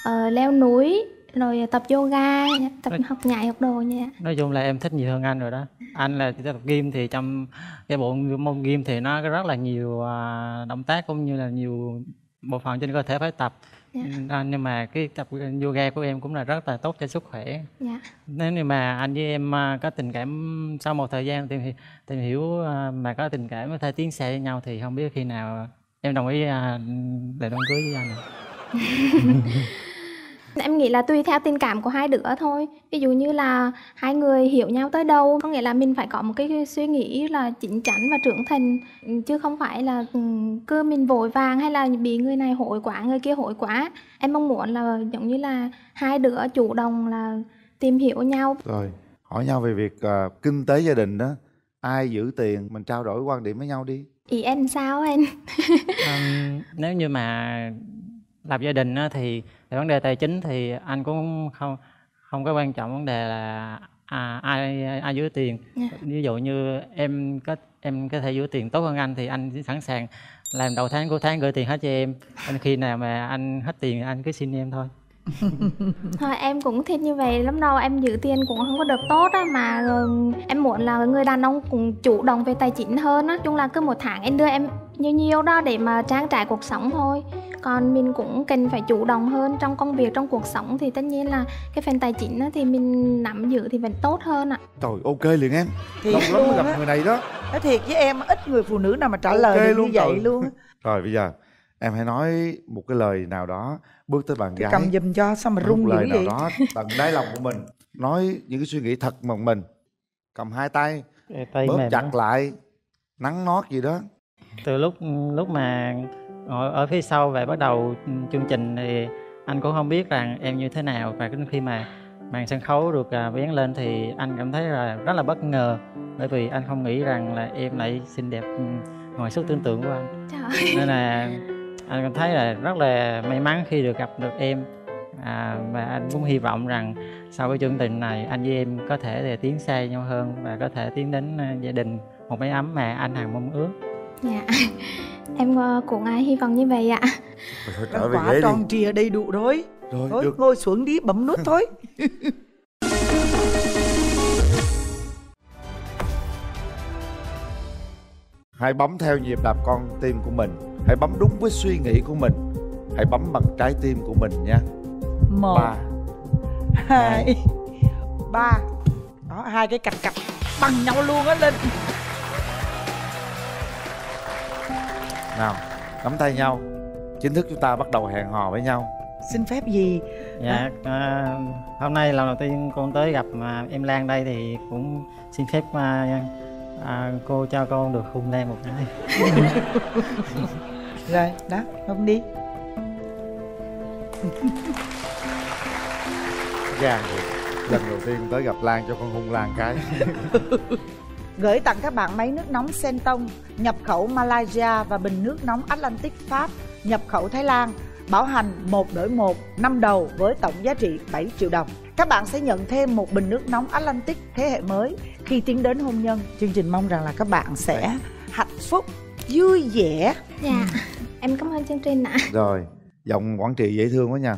uh, leo núi rồi tập yoga tập nói, học nhảy học đồ nha nói chung là em thích nhiều hơn anh rồi đó anh là tập gym thì trong cái bộ môn gym thì nó rất là nhiều uh, động tác cũng như là nhiều bộ phận trên cơ thể phải tập dạ. À, nhưng mà cái tập yoga của em cũng là rất là tốt cho sức khỏe dạ. nếu như mà anh với em à, có tình cảm sau một thời gian tìm tìm hiểu à, mà có tình cảm có thể tiến xa với nhau thì không biết khi nào em đồng ý để đám cưới với anh Em nghĩ là tùy theo tình cảm của hai đứa thôi. Ví dụ như là hai người hiểu nhau tới đâu Có nghĩa là mình phải có một cái suy nghĩ là chỉnh chắn và trưởng thành Chứ không phải là ừ, cứ mình vội vàng hay là bị người này hội quá, người kia hội quá. Em mong muốn là giống như là hai đứa chủ động là tìm hiểu nhau. Rồi, hỏi nhau về việc uh, kinh tế gia đình đó. Ai giữ tiền, mình trao đổi quan điểm với nhau đi. Ý em sao anh? um, nếu như mà lập gia đình thì về vấn đề tài chính thì anh cũng không không có quan trọng vấn đề là à, ai ai giữ tiền yeah. Dạ. ví dụ như em có em có thể giữ tiền tốt hơn anh thì anh sẵn sàng làm đầu tháng của tháng gửi tiền hết cho em anh khi nào mà anh hết tiền anh cứ xin em thôi thôi em cũng thích như vậy. Lắm đâu em giữ tiền cũng không có được tốt á mà uh, em muốn là người đàn ông cũng chủ động về tài chính hơn á. Chung là cứ một tháng em đưa em nhiều nhiều đó để mà trang trải cuộc sống thôi. Còn mình cũng cần phải chủ động hơn trong công việc trong cuộc sống. Thì tất nhiên là cái phần tài chính á, thì mình nắm giữ thì vẫn tốt hơn ạ. Trời ok liền em. Thì lâu lắm mới gặp người này đó. Nói thiệt với em ít người phụ nữ nào mà trả okay lời được luôn như vậy trời. luôn rồi bây giờ em hãy nói một cái lời nào đó bước tới bạn gái cầm giùm cho sao mà rung lời nào vậy? đó bằng đáy lòng của mình nói những cái suy nghĩ thật mà mình cầm hai tay, tay bóp chặt đó. lại nắng nót gì đó từ lúc lúc mà ngồi ở phía sau và bắt đầu chương trình thì anh cũng không biết rằng em như thế nào và đến khi mà màn sân khấu được à, vén lên thì anh cảm thấy là rất là bất ngờ bởi vì anh không nghĩ rằng là em lại xinh đẹp ngoài sức tưởng tượng của anh Trời. nên là anh cảm thấy là rất là may mắn khi được gặp được em. À, và anh cũng hy vọng rằng sau cái chương trình này anh với em có thể để tiến xa nhau hơn và có thể tiến đến à, gia đình một mái ấm mà anh hằng mong ước. Dạ. Em ờ, cũng ai hy vọng như vậy ạ. Về quả tròn trìa đầy đủ rồi. Rồi thôi, được. ngồi xuống đi bấm nút thôi hãy bấm theo nhịp đập con tim của mình. Hãy bấm đúng với suy nghĩ của mình. Hãy bấm bằng trái tim của mình nha. Một ba hai ba. Đó hai cái cạch cạch bằng nhau luôn á lên nào nắm tay nhau. Chính thức chúng ta bắt đầu hẹn hò với nhau. Xin phép gì? Dạ à, hôm nay lần đầu tiên con tới gặp mà em Lan đây thì cũng xin phép à, à, cô cho con được hôn Lan một cái. Rồi đó hôn đi. Gan lần đầu tiên tới gặp Lan cho con hôn Lan cái. Gửi tặng các bạn máy nước nóng Senton nhập khẩu Malaysia và bình nước nóng Atlantic Pháp nhập khẩu Thái Lan bảo hành một đổi một năm đầu với tổng giá trị 7 triệu đồng. Các bạn sẽ nhận thêm một bình nước nóng Atlantic thế hệ mới khi tiến đến hôn nhân. Chương trình mong rằng là các bạn sẽ hạnh phúc, vui vẻ. Dạ, em cảm ơn chương trình ạ. Rồi, giọng quản trị dễ thương quá nha.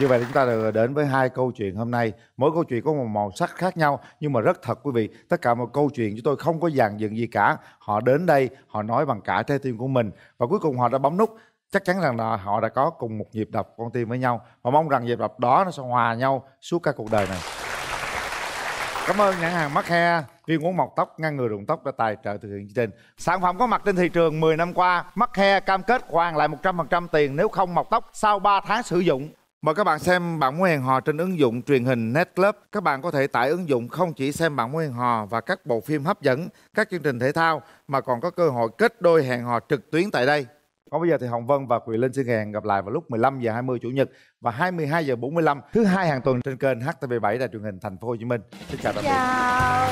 Như vậy là chúng ta đã đến với hai câu chuyện hôm nay Mỗi câu chuyện có một màu sắc khác nhau Nhưng mà rất thật quý vị Tất cả một câu chuyện chúng tôi không có dàn dựng gì cả Họ đến đây, họ nói bằng cả trái tim của mình Và cuối cùng họ đã bấm nút Chắc chắn rằng là họ đã có cùng một nhịp đập con tim với nhau Và mong rằng nhịp đập đó nó sẽ hòa nhau suốt cả cuộc đời này Cảm ơn nhãn hàng Mắc He viên uống mọc tóc ngăn ngừa rụng tóc đã tài trợ thực hiện chương trình. Sản phẩm có mặt trên thị trường 10 năm qua, Mắc He cam kết hoàn lại 100% tiền nếu không mọc tóc sau 3 tháng sử dụng. Mời các bạn xem bạn muốn hẹn hò trên ứng dụng truyền hình Netclub. Các bạn có thể tải ứng dụng không chỉ xem bạn muốn hẹn hò và các bộ phim hấp dẫn, các chương trình thể thao mà còn có cơ hội kết đôi hẹn hò trực tuyến tại đây. Còn bây giờ thì Hồng Vân và Quỳ Linh xin hẹn gặp lại vào lúc 15 giờ 20 chủ nhật và 22 giờ 45 thứ hai hàng tuần trên kênh HTV7 đài truyền hình Thành phố Hồ Chí Minh. Xin chào tạm biệt. Chào.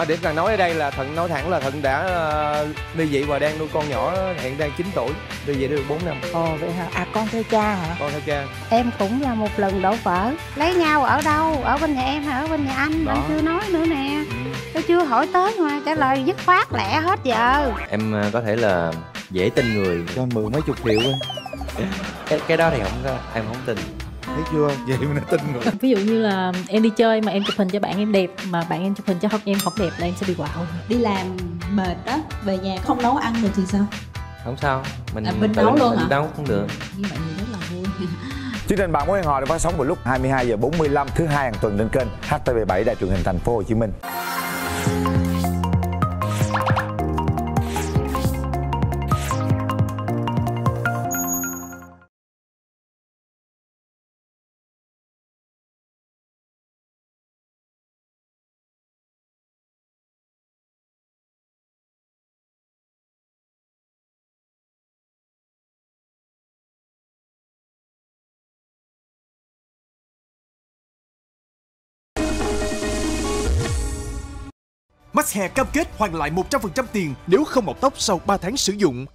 À, điểm cần nói ở đây là Thuận nói thẳng là Thuận đã uh, ly dị và đang nuôi con nhỏ hiện đang 9 tuổi ly dị được 4 năm Ồ vậy hả? À con theo cha hả? con theo cha Em cũng là một lần đổ vỡ Lấy nhau ở đâu? Ở bên nhà em hay ở bên nhà anh? Đó. Anh chưa nói nữa nè Tôi chưa hỏi tới mà trả lời dứt khoát lẹ hết giờ em ờ, có thể là dễ tin người cho mượn mấy chục triệu cái cái đó thì không có em không tin thấy chưa? Vậy mà nó tin rồi ví dụ như là em đi chơi mà em chụp hình cho bạn em đẹp mà bạn em chụp hình cho không em không đẹp là em sẽ bị quạo. Đi làm mệt đó về nhà không nấu ăn được thì sao? Không sao mình À, mình tự nấu luôn mình hả? nấu cũng được. Như vậy thì rất là vui. Chương trình bạn muốn hẹn hò được phát sóng vào lúc 22 giờ 45 thứ hai hàng tuần trên kênh HTV7 đài truyền hình Thành phố Hồ Chí Minh. Max Hair cam kết hoàn lại 100% tiền nếu không mọc tóc sau 3 tháng sử dụng.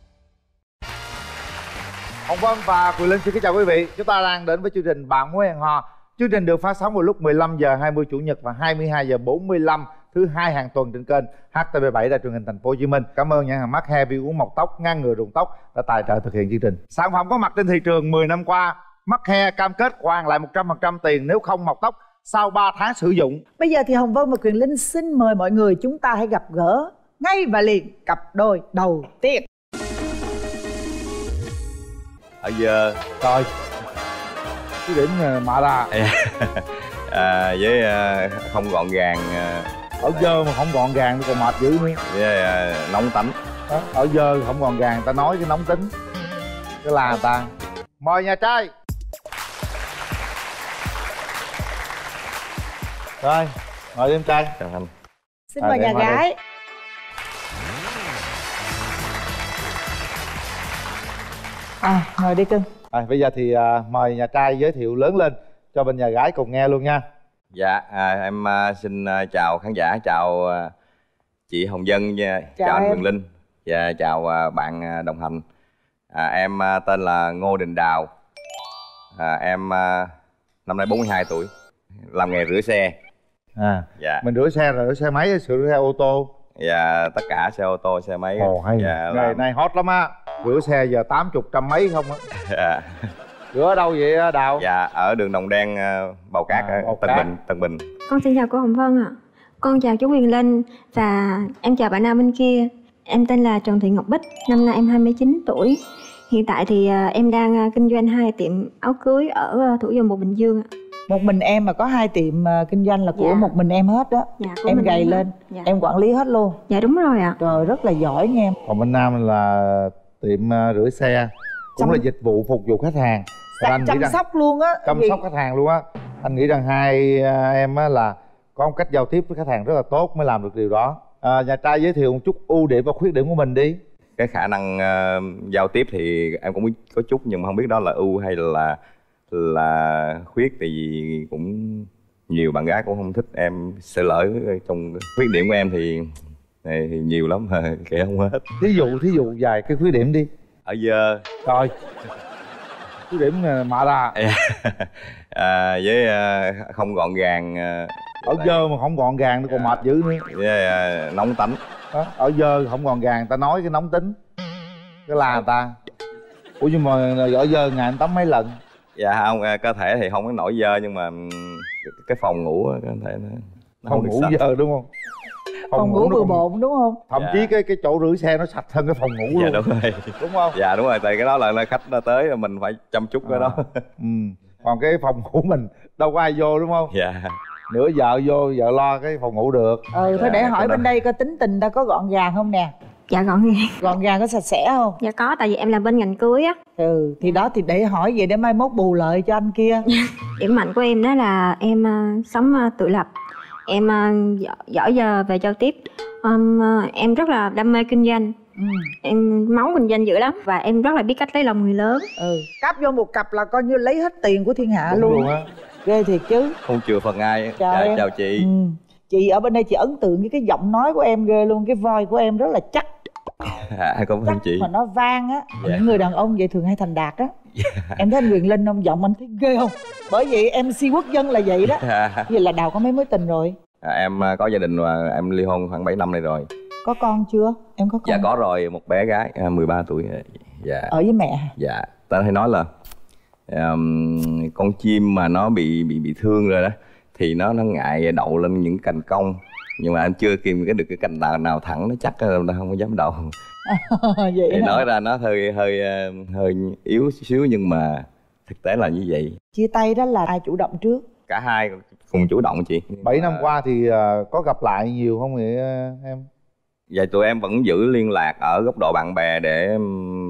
Hồng Vân và Quỳ Linh xin kính chào quý vị. Chúng ta đang đến với chương trình Bạn muốn hẹn hò. Chương trình được phát sóng vào lúc 15 giờ 20 chủ nhật và 22 giờ 45 thứ hai hàng tuần trên kênh HTV7 đài truyền hình Thành phố Hồ Chí Minh. Cảm ơn nhãn hàng Mắt Hair vì uống mọc tóc, ngăn ngừa rụng tóc đã tài trợ thực hiện chương trình. Sản phẩm có mặt trên thị trường 10 năm qua. Mắt Hair cam kết hoàn lại 100% tiền nếu không mọc tóc sau 3 tháng sử dụng. Bây giờ thì Hồng Vân và Quyền Linh xin mời mọi người chúng ta hãy gặp gỡ ngay và liền cặp đôi đầu tiên. ở giờ Rồi. Cái điểm ờ, mạ là à, với à, không gọn gàng à, ở dơ mà không gọn gàng thì còn mệt dữ nữa. với à, nóng tánh Đó, ở dơ không gọn gàng ta nói cái nóng tính cái là ta mời nhà trai rồi mời em trai chào anh Xin À, mời nhà đi. gái. À, ngồi đi cưng. rồi bây giờ thì à, mời nhà trai giới thiệu lớn lên cho bên nhà gái cùng nghe luôn nha dạ à, em à, xin à, chào khán giả chào à, chị hồng dân nha Chào chào, anh. Quyền linh và chào à, bạn à, đồng hành à, em à, tên là ngô đình đào à, em à, năm nay 42 tuổi làm nghề rửa xe à dạ mình rửa xe rồi rửa xe máy sửa xe ô tô và tất cả xe ô tô xe máy ồ hay dạ, nghề làm- này hot lắm á rửa xe giờ tám chục trăm mấy không á dạ. Rửa ở đâu vậy à, Đào? dạ ở đường Đồng Đen ờ, Bào Cát À, Tân Cát. Bình Tân Bình Con xin chào cô Hồng Vân ạ. Con chào chú Quyền Linh và em chào bạn nam bên kia. Em tên là Trần Thị Ngọc Bích, năm nay em 29 tuổi. Hiện tại thì à, em đang à, kinh doanh hai tiệm áo cưới ở à, Thủ Dầu Một Bình Dương ạ. Một mình em mà có hai tiệm ờ, kinh doanh là của Dạ. một mình em hết đó. Dạ, em gầy em lên. Dạ. em quản lý hết luôn. Dạ đúng rồi ạ. trời rất là giỏi nghe em. Còn bên Nam là tiệm à, rửa xe. Cũng Chăm- là dịch vụ phục vụ khách hàng. Và anh chăm rằng- sóc luôn á. Chăm Vì- sóc khách hàng luôn á. Anh nghĩ rằng hai à, em á là có một cách giao tiếp với khách hàng rất là tốt mới làm được điều đó. À, nhà trai giới thiệu một chút ưu điểm và khuyết điểm của mình đi. Cái khả năng ờ, giao tiếp thì em cũng có chút nhưng mà không biết đó là ưu hay là là khuyết tại vì cũng nhiều bạn gái cũng không thích em sợ lỡ trong khuyết điểm của em thì thì, thì nhiều lắm mà kể không hết. Thí dụ thí dụ vài cái khuyết điểm đi. Ở giờ rồi. Khuyết điểm là mạ ra. À, với ờ, không gọn gàng ờ, ở dơ mà không gọn gàng nó còn mệt dữ nữa. Với ờ, nóng tánh đó, ở dơ không gọn gàng ta nói cái nóng tính. Cái là người ta. Ủa nhưng mà ở dơ ngày anh tắm mấy lần dạ không ờ, cơ thể thì không có nổi dơ nhưng mà cái- phòng ngủ á, cơ thể nó, phòng được ngủ sạch. dơ đúng không? Phòng ngủ nó bừa còn- bộn đúng không? Thậm Dạ. chí cái cái chỗ rửa xe nó sạch hơn cái phòng ngủ dạ luôn. đúng rồi. Đúng không? Dạ đúng rồi tại cái đó là là khách nó tới là mình phải chăm chút cái đó. Ừ. còn cái phòng ngủ mình đâu có ai vô đúng không? Dạ. Nửa vợ vô vợ lo cái phòng ngủ được. Ừ thôi Dạ, để hỏi cái đó. bên đây coi tính tình ta có gọn gàng không nè Dạ gọn gàng. gọn gàng có sạch sẽ không Dạ có tại vì em làm bên ngành cưới á. ừ thì đó thì để hỏi vậy để mai mốt bù lợi cho anh kia Điểm mạnh của em đó là em à, sống à, tự lập. Em à, giỏi, giỏi giờ về giao tiếp. Ừm, à, em rất là đam mê kinh doanh. ừ. Em máu kinh doanh dữ lắm và em rất là biết cách lấy lòng người lớn. ừ cáp vô một cặp là coi như lấy hết tiền của thiên hạ Đúng luôn, luôn á. ghê thiệt chứ không chừa phần ai Chào dạ, em. chào chị ừ. chị ở bên đây chị ấn tượng với cái giọng nói của em ghê luôn cái voi của em rất là chắc à, cảm ơn chị. mà nó vang á Dạ. những người đàn ông vậy thường hay thành đạt á. Em thấy anh quyền linh ông giọng anh thấy ghê không? Bởi vậy mc quốc dân là vậy đó. À, vậy là đào có mấy mối tình rồi? Em à, có gia đình và em ly hôn khoảng 7 năm nay rồi. Có con chưa? Em có con dạ có rồi một bé gái à, 13 tuổi. Dạ. Ở với mẹ dạ. Ta hay nói là um, con chim mà nó bị bị bị thương rồi đó thì nó nó ngại đậu lên những cành cong nhưng mà anh chưa kìm cái được cái cành nào nào thẳng nó chắc là nó không có dám đậu vậy thì hả? nói ra nó hơi hơi ờ, hơi yếu xíu nhưng mà thực tế là như vậy. Chia tay đó là ai chủ động trước? Cả hai cùng chủ động chị. 7 năm qua thì à, có gặp lại nhiều không vậy à, em? Vậy tụi em vẫn giữ liên lạc ở góc độ bạn bè để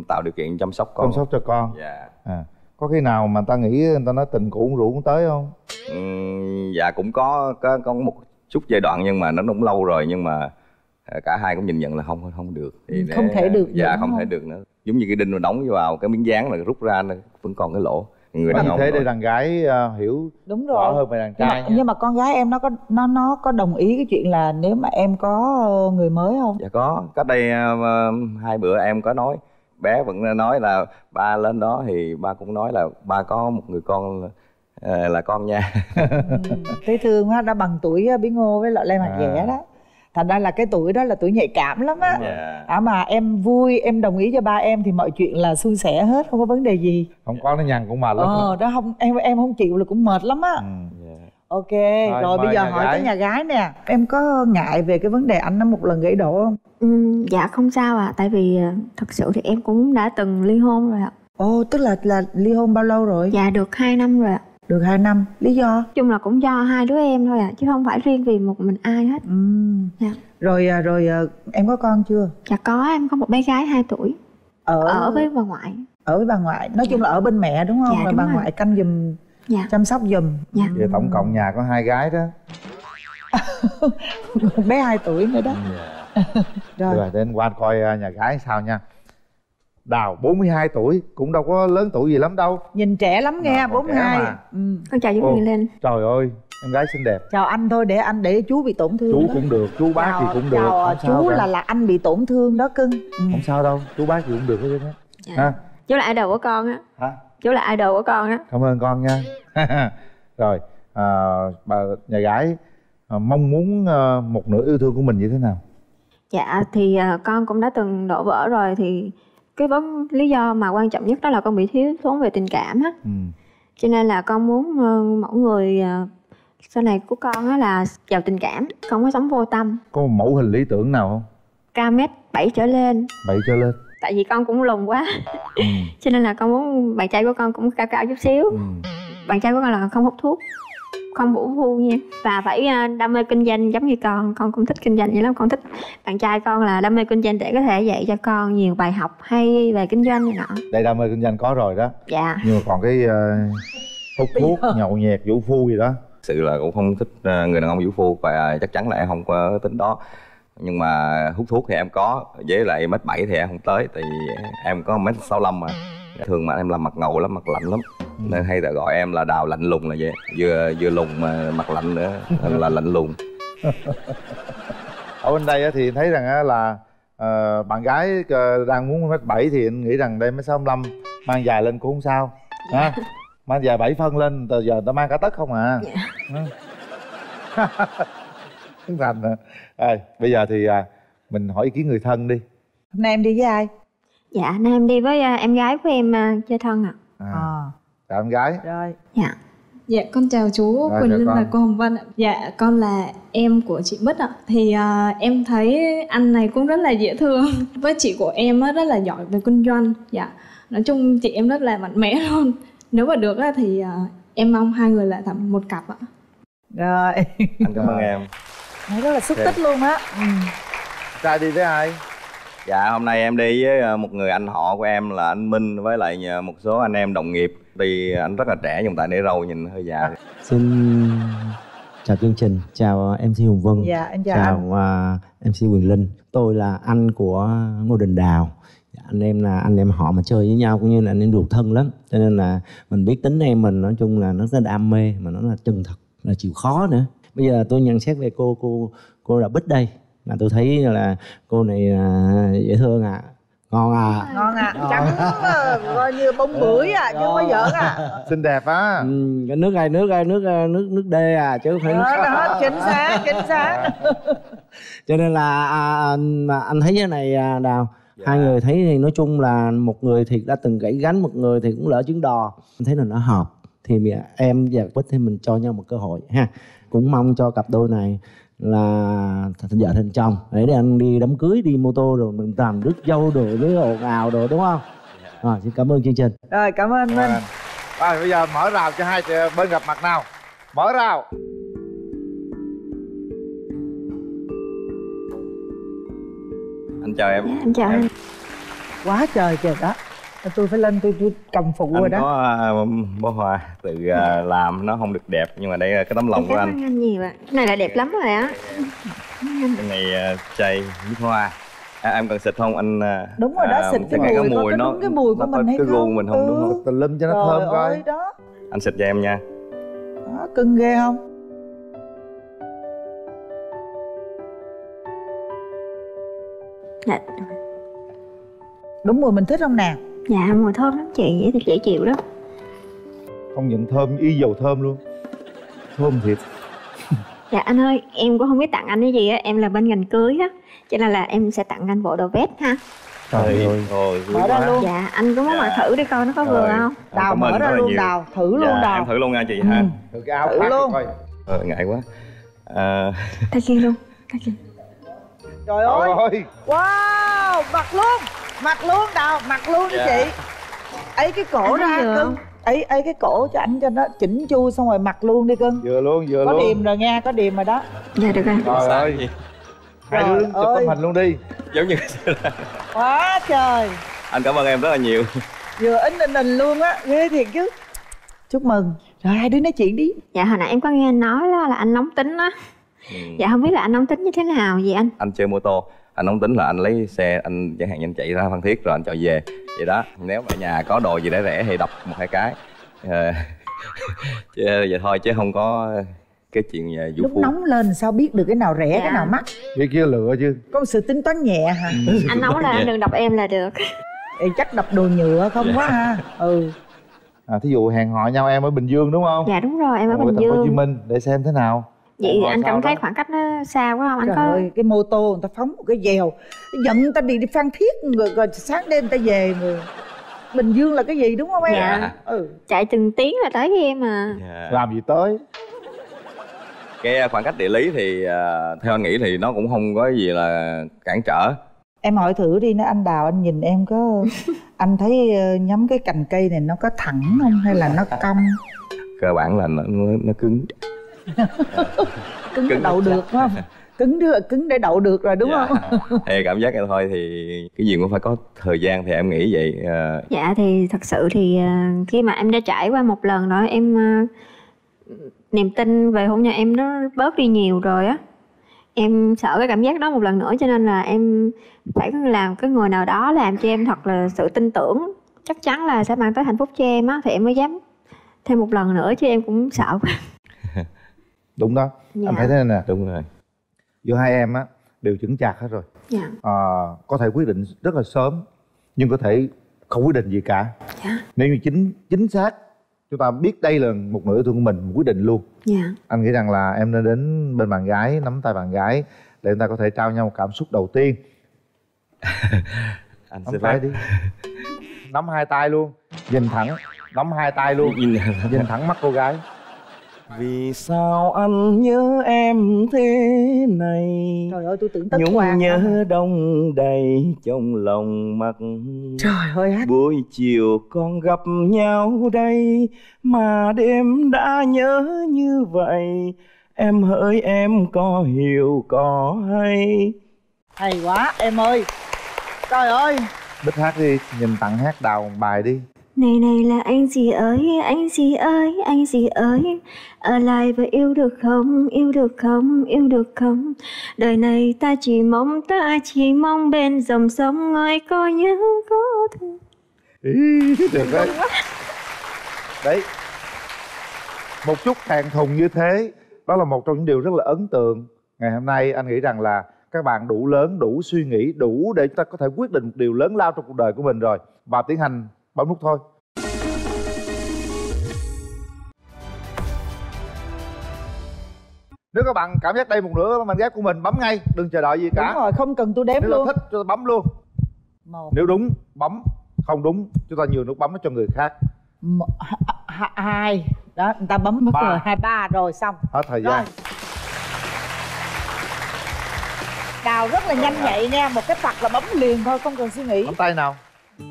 tạo điều kiện chăm sóc con. Chăm sóc cho con. Dạ. À. có khi nào mà người ta nghĩ người ta nói tình cũ rượu cũng tới không? Ừm, Dạ cũng có, có có một chút giai đoạn nhưng mà nó cũng lâu rồi nhưng mà ờ, cả hai cũng nhìn nhận là không không được. Thì Ừ, không thể được dạ nữa, không đúng thể không? được nữa. Giống như cái đinh mà đóng vào cái miếng dán là rút ra nó vẫn còn cái lỗ. Người đàn ông thế để đàn gái à, hiểu đúng rõ rồi. hơn về đàn nhưng trai mà, nha. nhưng mà con gái em nó có nó nó có đồng ý cái chuyện là nếu mà em có ờ, người mới không? Dạ có. Cách đây ờ, hai bữa em có nói. Bé vẫn nói là ba lên đó thì ba cũng nói là ba có một người con ờ, là con nha. Thấy thương á đã bằng tuổi ờ, bí ngô với lại lê mặt À. dẻ đó. Thành ra là cái tuổi đó là tuổi nhạy cảm lắm á. Dạ. à mà em vui em đồng ý cho ba em thì mọi chuyện là suôn sẻ hết không có vấn đề gì. Không có nó nhằn cũng mệt lắm. Ờ đó không em em không chịu là cũng mệt lắm á. Ok rồi, bây mời giờ hỏi gái. tới nhà gái nè. Em có ngại về cái vấn đề anh nó một lần gãy đổ không? Ừm, dạ không sao ạ. Tại vì à, thật sự thì em cũng đã từng ly hôn rồi ạ. Ồ tức là là ly hôn bao lâu rồi? Dạ được 2 năm rồi ạ được 2 năm lý do? Chung là cũng do hai đứa em thôi ạ chứ không phải riêng vì một mình ai hết. Ừm. dạ. Rồi à, rồi à, em có con chưa? Dạ có em có một bé gái 2 tuổi. Ở ở với bà ngoại. Ở với bà ngoại. Nói chung là ở bên mẹ đúng không? Dạ, rồi đúng bà rồi. ngoại canh giùm dạ. chăm sóc giùm. Dạ. Vậy tổng cộng nhà có hai gái đó. Bé 2 tuổi nữa đó. Rồi, rồi để anh qua coi à, nhà gái sao nha Đào 42 tuổi cũng đâu có lớn tuổi gì lắm đâu nhìn trẻ lắm nghe còn 42 trẻ mà. ừ. con chào chú Ồ, Huyền Linh Trời ơi em gái xinh đẹp chào anh thôi để anh để chú bị tổn thương Chú đó. cũng được chú bác thì Chào- cũng được chào, chú cả. là là anh bị tổn thương đó cưng ừ. Không sao đâu chú bác gì cũng được hết trơn á Dạ. ha chú là idol của con á Hả? chú là idol của con á cảm ơn con nha rồi à, bà nhà gái à, mong muốn à, một nửa yêu thương của mình như thế nào dạ thì à, con cũng đã từng đổ vỡ rồi thì cái vấn lý do mà quan trọng nhất đó là con bị thiếu thốn về tình cảm á. Ừ. cho nên là con muốn ờ, mẫu người ờ, sau này của con á là giàu tình cảm không có sống vô tâm. Có một mẫu hình lý tưởng nào không? Cao mét 7 trở lên. Bảy trở lên. Tại vì con cũng lùn quá. Ừ. cho nên là con muốn bạn trai của con cũng cao cao chút xíu. Ừ. bạn trai của con là không hút thuốc không vũ phu nha. Và phải ờ, đam mê kinh doanh giống như con. Con cũng thích kinh doanh vậy lắm. Con thích bạn trai con là đam mê kinh doanh để có thể dạy cho con nhiều bài học hay về kinh doanh này nọ. Đây đam mê kinh doanh có rồi đó. Dạ. Nhưng mà còn cái ờ, hút thuốc nhậu nhẹt vũ phu gì đó. Sự là cũng không thích ờ, người đàn ông vũ phu và chắc chắn là em không có tính đó. Nhưng mà hút thuốc thì em có với lại mét bảy thì em không tới tại vì em có mét sáu mà. Thường mà em làm mặt ngầu lắm mặt lạnh lắm nên hay là gọi em là đào lạnh lùng là vậy. Vừa vừa lùng mà mặt lạnh nữa nên là lạnh lùng. Ở bên đây á thì thấy rằng á là ờ, bạn gái ờ, đang muốn mét bảy thì anh nghĩ rằng đây mét sáu mang dài lên cũng không sao. Ha mang dài 7 phân lên từ giờ ta mang cả tất không à? Ừ. Trấn thành à. Rồi, bây giờ thì à, mình hỏi ý kiến người thân đi. Hôm nay em đi với ai? Dạ nay em đi với ờ, em gái của em chơi thân ạ. À. chào em gái rồi dạ Dạ con chào chú Rồi, Quỳnh Linh con. và cô Hồng Vân ạ. Dạ con là em của chị Bích ạ. Thì à, em thấy anh này cũng rất là dễ thương. Với chị của em á, rất là giỏi về kinh doanh. Dạ. Nói chung chị em rất là mạnh mẽ luôn. Nếu mà được á, thì à, em mong hai người là thành một cặp ạ. rồi anh cảm ơn em Nói rất là xúc tích luôn á ừ. trai đi với ai Dạ hôm nay em đi với ờ, một người anh họ của em là anh Minh với lại một số anh em đồng nghiệp Tuy anh rất là trẻ nhưng tại để râu nhìn hơi già Xin chào chương trình, chào MC Hùng Vân, Dạ, em chào chào à, MC Quyền Linh. Tôi là anh của Ngô Đình Đào. Dạ, Anh em là anh em họ mà chơi với nhau cũng như là anh em ruột thân lắm. Cho nên là mình biết tính em mình nói chung là nó rất đam mê mà nó là chân thật, là chịu khó nữa. Bây giờ tôi nhận xét về cô cô cô là Bích đây là tôi thấy là cô này à, dễ thương à, ngon à. ngon à. Trắng mà, coi như bông bưởi à chứ không có giỡn à. Xinh đẹp á. Ừ, cái nước này nước này nước à, nước nước đê à chứ không phải nước đó, đó chính xác chính xác. Cho nên là à, anh, mà anh thấy cái này à, đào hai người thấy thì nói chung là một người thì đã từng gãy gánh một người thì cũng lỡ chuyến đò. Anh thấy là nó hợp thì em và bích thì mình cho nhau một cơ hội ha. Cũng mong cho cặp đôi này là thành vợ thành chồng để để anh đi đám cưới đi mô tô rồi mình làm rước dâu đồ với ồn ào đồ đúng không? Rồi xin cảm ơn chương trình. Rồi cảm ơn Minh. Rồi bây giờ mở rào cho hai chị bên gặp mặt nào. Mở rào. Anh chào em. Anh chào anh quá trời trời đó tôi phải lên tôi, tôi cầm phụ rồi Anh đó. có à, bó hoa tự à, làm nó không được đẹp nhưng mà đây là cái tấm lòng của anh. anh nhiều ạ. Cái này là đẹp lắm rồi á. Cái này à, chai với hoa. À, em cần xịt không? Anh đúng rồi đó à, xịt cái chắc mùi, cái mùi nó đúng cái mùi của nó mình hay cái không? gu mình không đúng không? Tùm lum cho nó Trời thơm coi đó. Anh xịt cho em nha. Đó cưng ghê không? Dạ. Đúng mùi mình thích không nè dạ mùi thơm lắm chị vậy thì dễ chịu lắm. Không nhận thơm y dầu thơm luôn. Thơm thiệt. Dạ anh ơi em cũng không biết tặng anh cái gì á em là bên ngành cưới á. Cho nên là em sẽ tặng anh bộ đồ vest ha. Trời ơi. thôi Mở ra luôn. dạ anh có muốn mặc thử đi coi nó có vừa không. Đào mở ra luôn nhiều. đào thử luôn dạ, đào. em thử luôn nha chị ha. Thử cái áo Thử luôn. coi. Ờ, ngại quá. À, tay kia luôn trời ơi. Wow mặc luôn mặc luôn đào. Mặc luôn đi Dạ. chị. Ấy cái cổ ra cưng? ấy ấy cái cổ cho anh cho nó chỉnh chu xong rồi mặc luôn đi cưng. Vừa luôn vừa có luôn. điềm rồi nha có điềm rồi đó. Dạ được rồi. Trời ơi. hai đứa chụp tấm hình luôn đi. Giống như quá trời. Anh cảm ơn em rất là nhiều. Vừa in in in luôn á ghê thiệt chứ. Chúc mừng. Rồi hai đứa nói chuyện đi. Dạ hồi nãy em có nghe anh nói đó là anh nóng tính á. Ừ. dạ không biết là anh nóng tính như thế nào vậy anh? Anh chơi mô tô anh nóng tính là anh lấy xe anh chẳng hạn anh chạy ra phan thiết rồi anh cho về. Vậy đó nếu mà ở nhà có đồ gì để rẻ thì đập một hai cái. Ờ, chứ vậy thôi chứ không có cái chuyện về vũ lúc phu. nóng lên sao biết được cái nào rẻ Dạ. cái nào mắc? Cái kia lựa chứ. Có một sự tính toán nhẹ hả? Anh nóng là anh đừng đọc em là được. Ê, chắc đập đồ nhựa không quá ha. Ừ. À thí dụ hẹn hò nhau em ở bình dương đúng không? Dạ đúng rồi em ở Ngồi bình phố Hồ Chí dương. Minh để xem thế nào vậy anh cảm thấy đó. khoảng cách nó xa quá không anh Trời có ơi, cái mô tô người ta phóng một cái dèo Giận người ta đi đi Phan Thiết rồi, rồi sáng đêm người ta về người Bình Dương là cái gì đúng không em? Dạ. Ừ. chạy từng tiếng là tới với em à Dạ. làm gì tới cái à, khoảng cách địa lý thì à, theo anh nghĩ thì nó cũng không có gì là cản trở Em hỏi thử đi, nó anh Đào anh nhìn em có Anh thấy ờ, nhắm cái cành cây này nó có thẳng không hay là nó cong cơ bản là nó nó, nó cứng Cứng, Cứng đậu được không? Cứng đưa, cứng để đậu được rồi đúng Dạ. không? thì cảm giác này thôi thì cái gì cũng phải có thời gian thì em nghĩ vậy à, dạ thì thật sự thì à, khi mà em đã trải qua một lần rồi em à, niềm tin về hôn nhân em nó bớt đi nhiều rồi á em sợ cái cảm giác đó một lần nữa cho nên là em phải làm cái người nào đó làm cho em thật là sự tin tưởng chắc chắn là sẽ mang tới hạnh phúc cho em á thì em mới dám thêm một lần nữa chứ em cũng sợ quá đúng đó. Dạ. anh thấy thế này nè. Đúng rồi. Giữa hai em á đều chững chạc hết rồi. Dạ. À, có thể quyết định rất là sớm nhưng có thể không quyết định gì cả. Dạ. Nếu như chính chính xác chúng ta biết đây là một nửa yêu thương của mình quyết định luôn. Dạ. Anh nghĩ rằng là em nên đến bên bạn gái nắm tay bạn gái để chúng ta có thể trao nhau một cảm xúc đầu tiên. Anh nắm sẽ tay đi. Nắm hai tay luôn. Nhìn thẳng. Nắm hai tay luôn. Nhìn- nhìn thẳng mắt cô gái Vì sao anh nhớ em thế này? Trời ơi tôi tưởng tất Nhung nhớ đông đầy trong lòng mặt. Trời ơi hát. Buổi chiều con gặp nhau đây Mà đêm đã nhớ như vậy. Em hỡi em có hiểu có hay. Hay quá em ơi. Trời ơi. Bích hát đi nhìn tặng hát đào một bài đi này này là anh gì ơi, anh gì ơi, anh gì ơi? Ở lại và yêu được không, yêu được không, yêu được không? Đời này ta chỉ mong, ta chỉ mong bên dòng sông ngoài có nhớ có thương Ý, được đấy. Đấy. Một chút hàng thùng như thế đó là một trong những điều rất là ấn tượng. Ngày hôm nay anh nghĩ rằng là các bạn đủ lớn đủ suy nghĩ đủ để chúng ta có thể quyết định một điều lớn lao trong cuộc đời của mình rồi. Và tiến hành bấm nút thôi. Nếu các bạn cảm giác đây một nửa mảnh ghép của mình bấm ngay đừng chờ đợi gì cả. Đúng rồi không cần tôi đếm nếu luôn. thích chúng ta bấm luôn. Một. Nếu đúng bấm. Không đúng chúng ta nhường nút bấm nó cho người khác. Một, hai. Đó người ta bấm mất Ba. rồi. Hai ba rồi xong. Hết thời Rồi. gian đào rất là nhanh nhạy nha. Một cái phật là bấm liền thôi không cần suy nghĩ. Bấm tay nào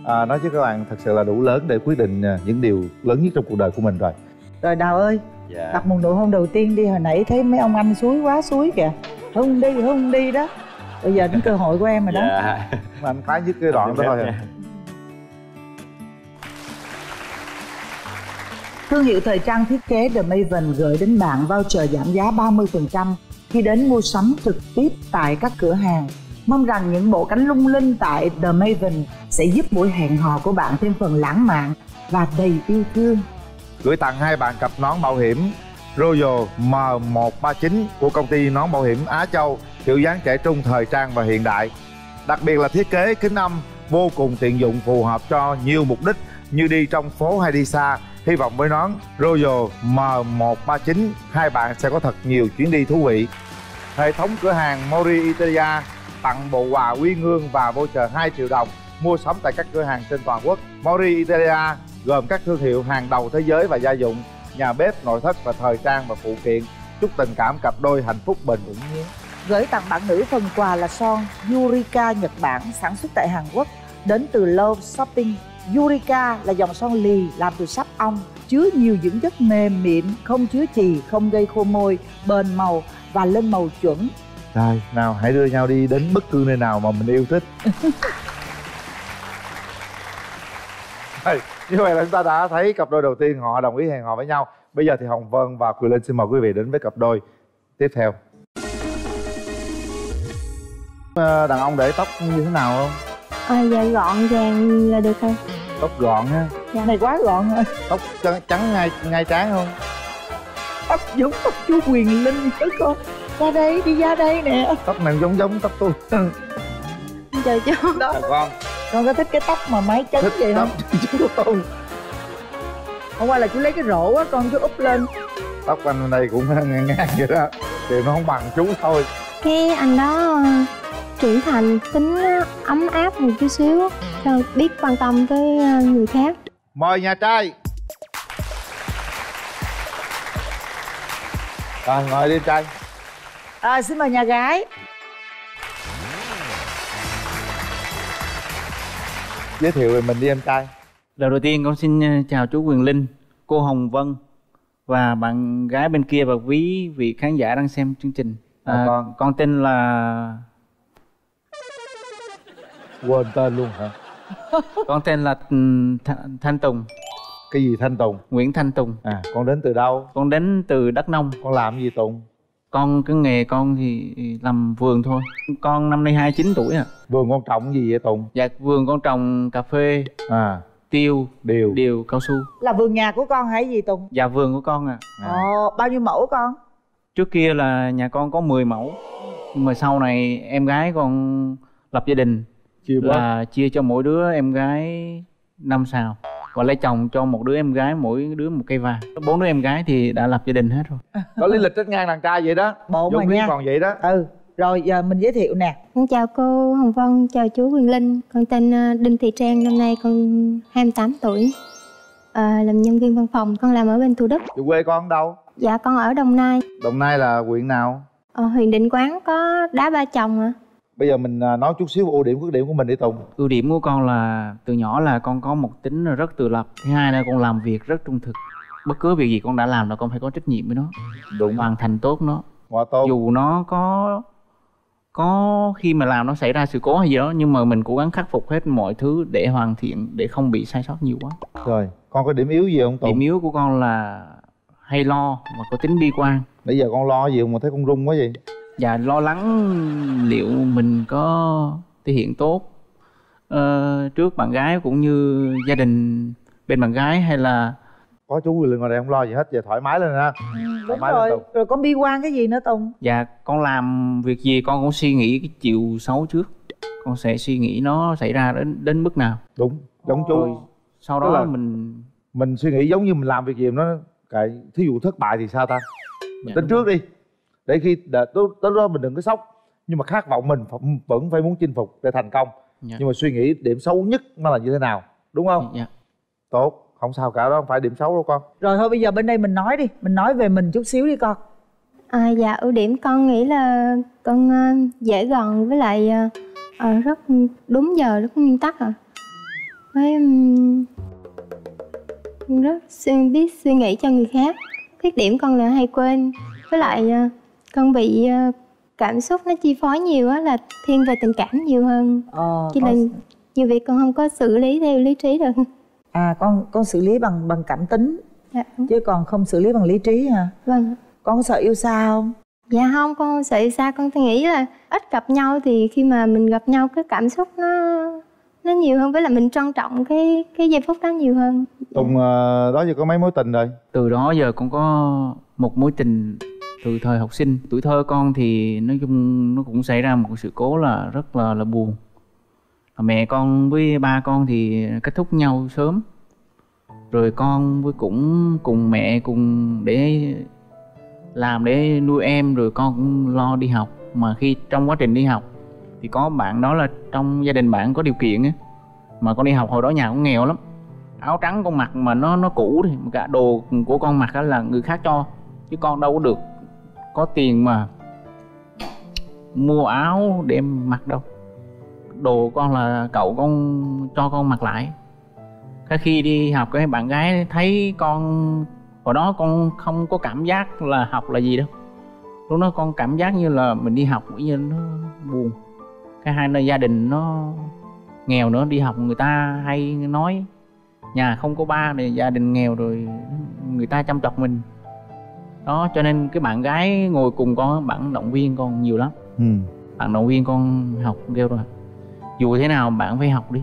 à, nói chứ các bạn thật sự là đủ lớn để quyết định à, những điều lớn nhất trong cuộc đời của mình rồi. Rồi đào ơi dạ. đặt một nụ hôn đầu tiên đi hồi nãy thấy mấy ông anh suối quá suối kìa. Hôn đi hôn đi đó. Bây giờ đến cơ hội của em rồi đó. Dạ. Mà anh phá dứt cái đoạn đó thôi. À. Thương hiệu thời trang thiết kế The Maven gửi đến bạn voucher giảm giá 30% khi đến mua sắm trực tiếp tại các cửa hàng. Mong rằng những bộ cánh lung linh tại The Maven sẽ giúp buổi hẹn hò của bạn thêm phần lãng mạn và đầy yêu thương. gửi tặng hai bạn cặp nón bảo hiểm Royal M139 của công ty nón bảo hiểm Á Châu, kiểu dáng trẻ trung thời trang và hiện đại. Đặc biệt là thiết kế kính âm vô cùng tiện dụng, phù hợp cho nhiều mục đích như đi trong phố hay đi xa. Hy vọng với nón Royal M139 hai bạn sẽ có thật nhiều chuyến đi thú vị. Hệ thống cửa hàng Mori Italia tặng bộ quà uy ngương và voucher 2 triệu đồng mua sắm tại các cửa hàng trên toàn quốc Mori Italia gồm các thương hiệu hàng đầu thế giới và gia dụng nhà bếp nội thất và thời trang và phụ kiện chúc tình cảm cặp đôi hạnh phúc bền vững nhé Gửi tặng bạn nữ phần quà là son Yurika Nhật Bản sản xuất tại Hàn Quốc đến từ Love Shopping. Yurika là dòng son lì làm từ sáp ong chứa nhiều dưỡng chất mềm mịn, không chứa chì, không gây khô môi, bền màu và lên màu chuẩn. Rồi, nào hãy đưa nhau đi đến bất cứ nơi nào mà mình yêu thích Rồi, như vậy là chúng ta đã thấy cặp đôi đầu tiên họ đồng ý hẹn hò với nhau Bây giờ thì Hồng Vân và Quỳ Linh xin mời quý vị đến với cặp đôi tiếp theo Ờ, Đàn ông để tóc như thế nào không? à, dạ gọn gàng là được thôi Tóc gọn ha Dạ. Này quá gọn rồi. Tóc trắng, trắng ngay, ngay trán không? Tóc giống tóc chú Quyền Linh chứ con. Ra đây, đi ra đây nè. Tóc này giống giống tóc tôi. Chờ chú Đó. Chào con. Con có thích cái tóc mà mái chấn vậy không? chú không? Hôm qua là chú lấy cái rổ á, con chú úp lên. Tóc anh bên đây cũng ngang ngang vậy đó. Thì nó không bằng chú thôi. Cái anh đó ờ, trưởng thành tính ờ, ấm áp một chút xíu rồi biết quan tâm tới ờ, người khác. Mời nhà trai. Rồi ngồi đi trai à, xin mời nhà gái giới thiệu về mình đi em trai Lời đầu tiên con xin ờ, chào chú Quyền Linh, cô Hồng Vân và bạn gái bên kia và quý vị khán giả đang xem chương trình. À, con. con tên là quên tên luôn hả con tên là ừm, Th- Thanh Tùng. cái gì thanh tùng Nguyễn Thanh Tùng. à con đến từ đâu Con đến từ Đắk Nông. con làm gì tùng Con cái nghề con thì làm vườn thôi. Con năm nay 29 tuổi à. vườn con trồng gì vậy tùng Dạ vườn con trồng cà phê, à tiêu, điều điều cao su. là vườn nhà của con hay gì tùng Dạ vườn của con à. Ồ, bao nhiêu mẫu con Trước kia là nhà con có 10 mẫu Nhưng mà sau này em gái con lập gia đình Chia là chia cho mỗi đứa em gái năm sào và lấy chồng cho một đứa em gái mỗi đứa một cây vàng. Bốn đứa em gái thì đã lập gia đình hết rồi. Có lý lịch trách ngang đàn trai vậy đó. Bộ Dũng mà nha. Còn vậy đó. Ừ rồi giờ mình giới thiệu nè. Con chào cô hồng vân chào chú quyền linh. Con tên ờ, đinh thị trang năm nay con 28 tuổi. Ờ, làm nhân viên văn phòng con làm ở bên thủ đức. Từ quê con ở đâu? Dạ con ở đồng nai. Đồng nai là huyện nào? Ờ, huyện định quán có đá ba chồng à bây giờ mình à, nói chút xíu ưu điểm khuyết điểm của mình đi tùng. Ưu điểm của con là từ nhỏ là con có một tính rất tự lập thứ hai là con làm việc rất trung thực. Bất cứ việc gì con đã làm là con phải có trách nhiệm với nó đúng. hoàn thành tốt nó. Quá tốt. Dù nó có có khi mà làm nó xảy ra sự cố hay gì đó nhưng mà mình cố gắng khắc phục hết mọi thứ để hoàn thiện để không bị sai sót nhiều quá. Rồi con có điểm yếu gì không tùng? Điểm yếu của con là hay lo và có tính bi quan. Nãy giờ con lo gì mà thấy con run quá vậy và lo lắng liệu mình có thể hiện tốt ờ, trước bạn gái cũng như gia đình bên bạn gái hay là có chú Quyền ngồi đây không lo gì hết giờ thoải mái lên ha thoải đúng mái lên rồi. tùng rồi con bi quan cái gì nữa tùng? Dạ con làm việc gì con cũng suy nghĩ cái chiều xấu trước. Con sẽ suy nghĩ nó xảy ra đến đến mức nào. Đúng giống chú. Rồi sau đó là mình mình suy nghĩ giống như mình làm việc gì nó cái thí dụ thất bại thì sao ta? Mình Dạ, tính trước đi để khi đợi tới, tới đó mình đừng có sốc. Nhưng mà khát vọng mình vẫn phải muốn chinh phục để thành công. Dạ. nhưng mà suy nghĩ điểm xấu nhất nó là như thế nào đúng không? Dạ. tốt. Không sao cả đó không phải điểm xấu đâu con. Rồi thôi bây giờ bên đây mình nói đi mình nói về mình chút xíu đi con. À, dạ ưu điểm con nghĩ là con ờ, dễ gần với lại ờ, rất đúng giờ rất nguyên tắc à. Với ừm, rất suy, biết suy nghĩ cho người khác. Khuyết điểm con là hay quên. Với lại ờ, con bị ờ, cảm xúc nó chi phối nhiều á là thiên về tình cảm nhiều hơn. Ờ, cho con- nên nhiều việc con không có xử lý theo lý trí được. À con con xử lý bằng bằng cảm tính. Dạ, chứ còn không xử lý bằng lý trí hả? Vâng. Con có sợ yêu xa không? Dạ không, con không sợ xa. Con nghĩ là ít gặp nhau thì khi mà mình gặp nhau cái cảm xúc nó nó nhiều hơn. Với là mình trân trọng cái cái giây phút đó nhiều hơn. tùng ờ, đó giờ có mấy mối tình rồi? Từ đó giờ con có một mối tình từ thời học sinh, tuổi thơ con thì nói chung nó cũng xảy ra một sự cố là rất là là buồn. Mẹ con với ba con thì kết thúc nhau sớm. Rồi con với cũng cùng mẹ cùng để làm để nuôi em, rồi con cũng lo đi học. Mà khi trong quá trình đi học thì có bạn đó là trong gia đình bạn có điều kiện ấy mà con đi học hồi đó nhà cũng nghèo lắm. Áo trắng con mặc mà nó nó cũ thì cả đồ của con mặc là người khác cho, chứ con đâu có được có tiền mà. Mua áo để em mặc đâu. Đồ con là cậu con cho con mặc lại. Cái khi đi học, cái bạn gái thấy con, hồi đó con không có cảm giác là học là gì đâu. Lúc đó con cảm giác như là mình đi học như nó buồn. Cái hai nơi gia đình nó nghèo nữa, đi học người ta hay nói, nhà không có ba thì gia đình nghèo rồi người ta chăm chọc mình đó cho nên cái bạn gái ngồi cùng con bạn động viên con nhiều lắm. Ừ. bạn động viên con học kêu rồi dù thế nào bạn phải học đi.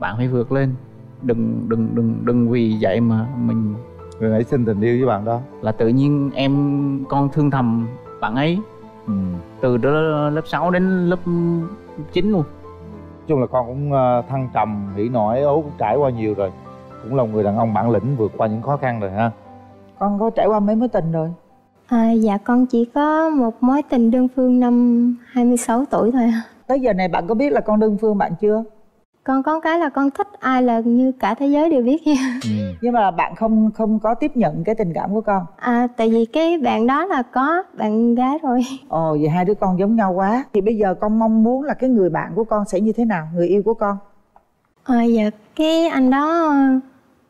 Bạn phải vượt lên. Đừng đừng đừng đừng vì vậy mà mình rồi nảy sinh tình yêu với bạn đó. là tự nhiên em con thương thầm bạn ấy. Ừ. từ đó lớp 6 đến lớp 9 luôn. Nói chung là con cũng ờ, thăng trầm hỉ nổi ố cũng trải qua nhiều rồi. Cũng là một người đàn ông bản lĩnh vượt qua những khó khăn rồi ha con có trải qua mấy mối tình rồi À, dạ con chỉ có một mối tình đơn phương năm 26 tuổi thôi à. Tới giờ này bạn có biết là con đơn phương bạn chưa? Con có cái là con thích ai là như cả thế giới đều biết nha. Nhưng mà bạn không không có tiếp nhận cái tình cảm của con. À, tại vì cái bạn đó là có bạn gái rồi. Ồ, vậy hai đứa con giống nhau quá. Thì bây giờ con mong muốn là cái người bạn của con sẽ như thế nào? Người yêu của con? À, dạ cái anh đó ờ,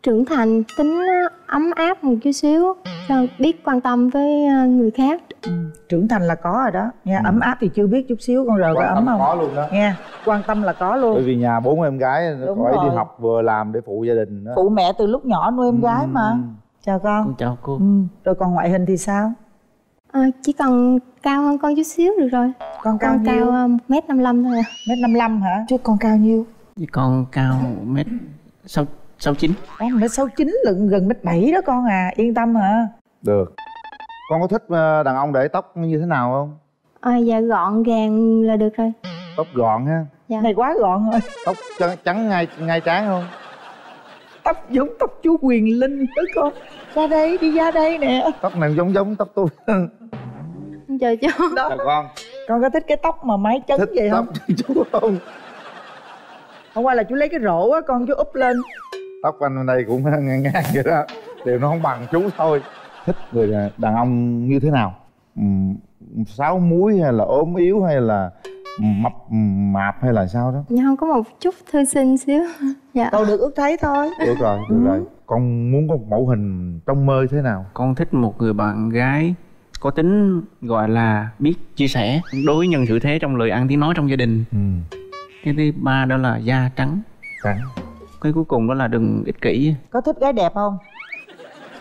trưởng thành tính ấm áp một chút xíu rồi biết quan tâm với ờ, người khác Trưởng thành là có rồi đó. Nha, ấm áp thì chưa biết chút xíu con rờ có ấm không? có luôn đó. Nha, quan tâm là có luôn. bởi vì nhà bốn em gái Đúng khỏi đi rồi. học vừa làm để phụ gia đình đó. Phụ mẹ từ lúc nhỏ nuôi em gái mà. Chào con. chào cô Ừ. Rồi còn ngoại hình thì sao? Ờ, chỉ cần cao hơn con chút xíu được rồi Con cao con nhiêu? cao ờ, một mét năm thôi à Mét 55 hả? Chứ con cao nhiêu? Với con cao mét sáu sáu chín. Con mét 69 lận gần mét 7 đó con à, yên tâm hả? được. Con có thích ờ, đàn ông để tóc như thế nào không? Ờ, dạ gọn gàng là được rồi. Tóc gọn ha. Dạ. Này quá gọn rồi. Tóc trắng, trắng ngay ngay trán không? Tóc giống tóc chú Quyền Linh đó con. Ra đây, đi ra đây nè. Tóc này giống giống tóc tôi. Trời chú chào con. Con có thích cái tóc mà mái chấn thích vậy không? tóc chú không? Hôm qua là chú lấy cái rổ á, con chú úp lên tóc anh bên đây cũng ngang ngang vậy đó. Đều nó không bằng chú thôi. Thích người đàn ông như thế nào? Sáu múi hay là ốm yếu hay là mập mạp hay là sao đó? Dạ không có một chút thư sinh xíu. Dạ. Đâu được ước thấy thôi. Được rồi được rồi. Con muốn có một mẫu hình trong mơ thế nào? Con thích một người bạn gái có tính gọi là biết chia sẻ đối nhân xử thế trong lời ăn tiếng nói trong gia đình. Cái thứ ba đó là da trắng. Trắng cái cuối cùng đó là đừng ích kỷ Có thích gái đẹp không?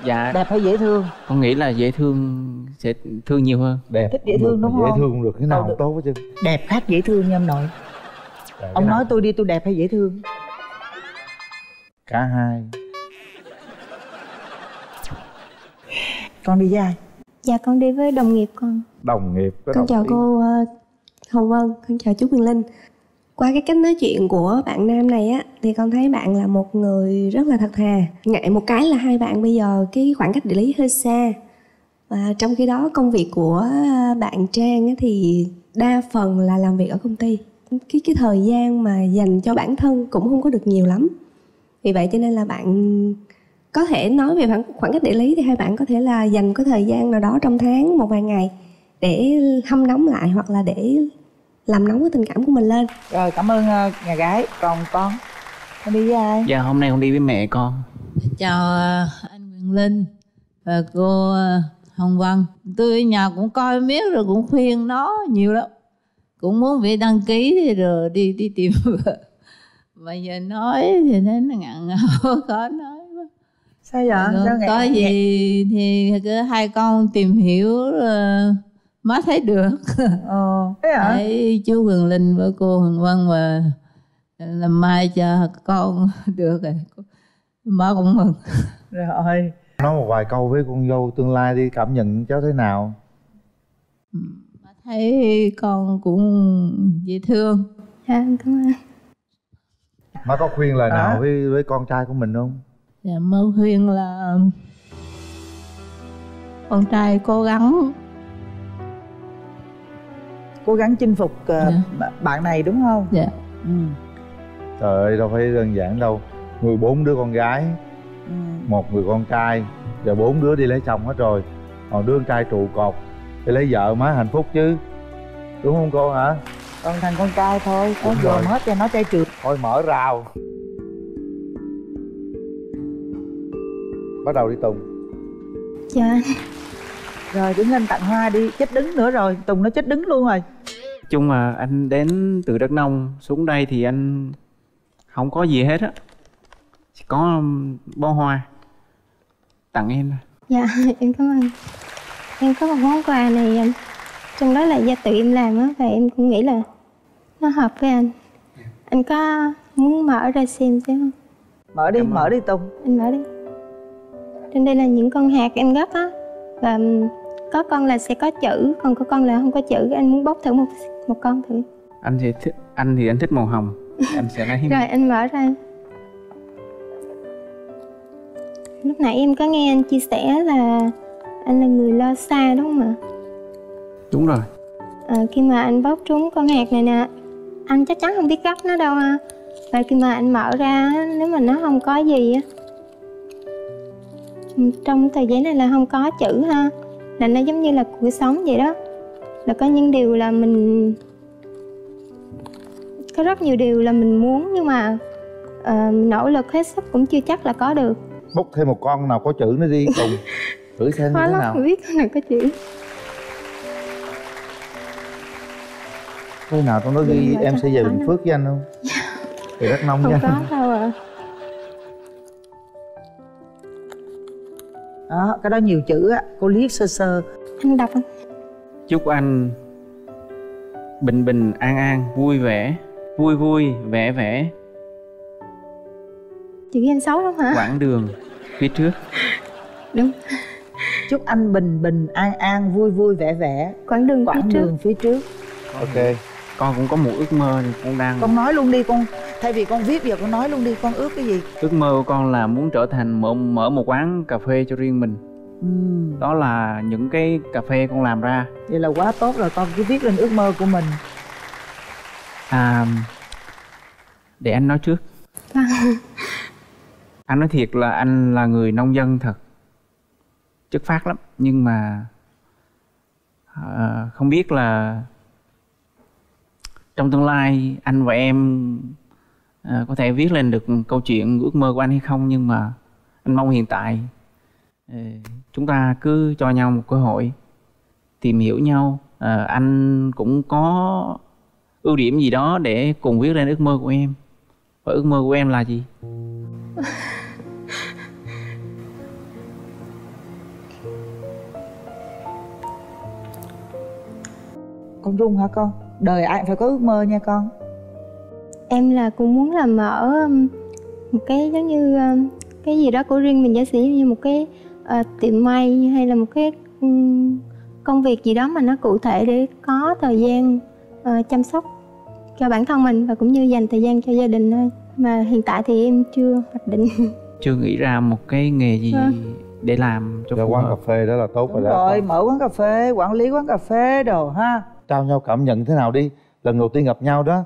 dạ Đẹp hay dễ thương? con nghĩ là dễ thương sẽ thương nhiều hơn đẹp Thích dễ thương đúng dễ không? thương được cái nào không tốt hết chứ Đẹp khác dễ thương nha ông nội Ông nói tôi đi tôi đẹp hay dễ thương? cả hai Con đi với ai? Dạ con đi với đồng nghiệp con đồng nghiệp Con đồng chào ý. cô ờ, Hồng Vân, con chào chú Quyền Linh qua cái cách nói chuyện của bạn nam này á Thì con thấy bạn là một người rất là thật thà. Ngại một cái là hai bạn bây giờ cái khoảng cách địa lý hơi xa. Và trong khi đó công việc của bạn Trang á, thì đa phần là làm việc ở công ty. Cái cái thời gian mà dành cho bản thân cũng không có được nhiều lắm. Vì vậy cho nên là bạn có thể nói về khoảng, khoảng cách địa lý thì hai bạn có thể là dành cái thời gian nào đó trong tháng một vài ngày để hâm nóng lại hoặc là để làm nóng cái tình cảm của mình lên. Rồi cảm ơn ờ, nhà gái. Còn con? Con đi với ai? dạ hôm nay con đi với mẹ con. Chào ờ, anh Quyền Linh và cô ờ, Hồng Vân. Tôi ở nhà cũng coi miết rồi cũng khuyên nó nhiều lắm. Cũng muốn về đăng ký rồi đi đi tìm vợ. Mà giờ nói thì nó ngặn ngào khó nói quá. Sao vậy? Sao ngại- có gì thì cứ hai con tìm hiểu ờ, má thấy được. Ờ, thế hả? thấy chú Quyền Linh với cô Hồng Vân và làm mai cho con được rồi. Má cũng mừng. Rồi nói một vài câu với con dâu tương lai đi cảm nhận cháu thế nào? Thấy con cũng dễ thương. Dạ cảm ơn. Má có khuyên lời nào Đó. với với con trai của mình không? Dạ mơ khuyên là con trai cố gắng Cố gắng chinh phục ờ, b- bạn này đúng không? Dạ. Ừ. trời ơi đâu phải đơn giản đâu. Nuôi bốn đứa con gái Ừ. một người con trai giờ bốn đứa đi lấy chồng hết rồi. Còn đứa con trai trụ cột đi lấy vợ má hạnh phúc chứ. Đúng không cô hả? Còn thằng con trai thôi Có dồn hết cho nó trai trượt. Thôi mở rào. Bắt đầu đi tùng. Dạ. Rồi đứng lên tặng hoa đi Chết đứng nữa rồi Tùng nó chết đứng luôn rồi chung mà anh đến từ Đắk Nông xuống đây thì anh không có gì hết á. Chỉ có um, bó hoa. Tặng em thôi. Dạ em cảm ơn. Em có một món quà này em Trong đó là do tự em làm á Và em cũng nghĩ là Nó hợp với anh. Anh có muốn mở ra xem xem không? Mở đi, mở đi Tùng Anh mở đi. Trên đây là những con hạt em gấp á Và ừm, có con là sẽ có chữ Còn có con là không có chữ. Anh muốn bóc thử một một con thử. Anh thì thích anh thì anh thích màu hồng. Anh sẽ lấy Rồi anh mở ra. Lúc nãy em có nghe anh chia sẻ là anh là người lo xa đúng không ạ? Đúng rồi. À, khi mà anh bóp trúng con hạt này nè anh chắc chắn không biết gấp nó đâu ha. Và khi mà anh mở ra nếu mà nó không có gì á trong tờ giấy này là không có chữ ha là nó giống như là cuộc sống vậy đó. Là có những điều là mình có rất nhiều điều là mình muốn nhưng mà uh, nỗ lực hết sức cũng chưa chắc là có được. Bốc thêm một con nào có chữ nữa đi cùng thử xem khó thế lắm nào. không biết con nào có chữ. Thế nào trong đó ghi em sẽ về bình phước với anh không? Thì đắk nông không nha. có đâu ạ đó cái đó nhiều chữ á cô liếc sơ sơ. Anh đọc chúc anh bình bình an an vui vẻ vui vui vẻ vẻ. Chữ em xấu lắm hả? Quãng đường phía trước. Đúng. Chúc anh bình bình an an vui vui vẻ vẻ. Quãng đường quãng phía trước. đường phía trước. Ok. Con cũng có một ước mơ thì con đang con nói luôn đi con thay vì con viết giờ con nói luôn đi con ước cái gì? Ước mơ của con là muốn trở thành mở, mở một quán cà phê cho riêng mình. Ừ. đó là những cái cà phê con làm ra. Vậy là quá tốt rồi con cứ viết lên ước mơ của mình. À để anh nói trước. Anh nói thiệt là anh là người nông dân thật. Chất phát lắm nhưng mà à, không biết là trong tương lai anh và em à, có thể viết lên được câu chuyện ước mơ của anh hay không nhưng mà anh mong hiện tại ờ, chúng ta cứ cho nhau một cơ hội tìm hiểu nhau. Ờ, anh cũng có ưu điểm gì đó để cùng viết lên ước mơ của em. Và ước mơ của em là gì? Con run hả con? Đời ai cũng phải có ước mơ nha con em là cũng muốn là mở um, một cái giống như um, cái gì đó của riêng mình giả sử như một cái ờ, tiệm may hay là một cái um, công việc gì đó mà nó cụ thể để có thời gian ờ, chăm sóc cho bản thân mình và cũng như dành thời gian cho gia đình thôi. Mà hiện tại thì em chưa hoạch định. Chưa nghĩ ra một cái nghề gì Vâng. để làm cho quán hợp. cà phê đó là tốt rồi đúng đó. rồi mở quán cà phê quản lý quán cà phê đồ ha. Trao nhau cảm nhận thế nào đi. Lần đầu tiên gặp nhau đó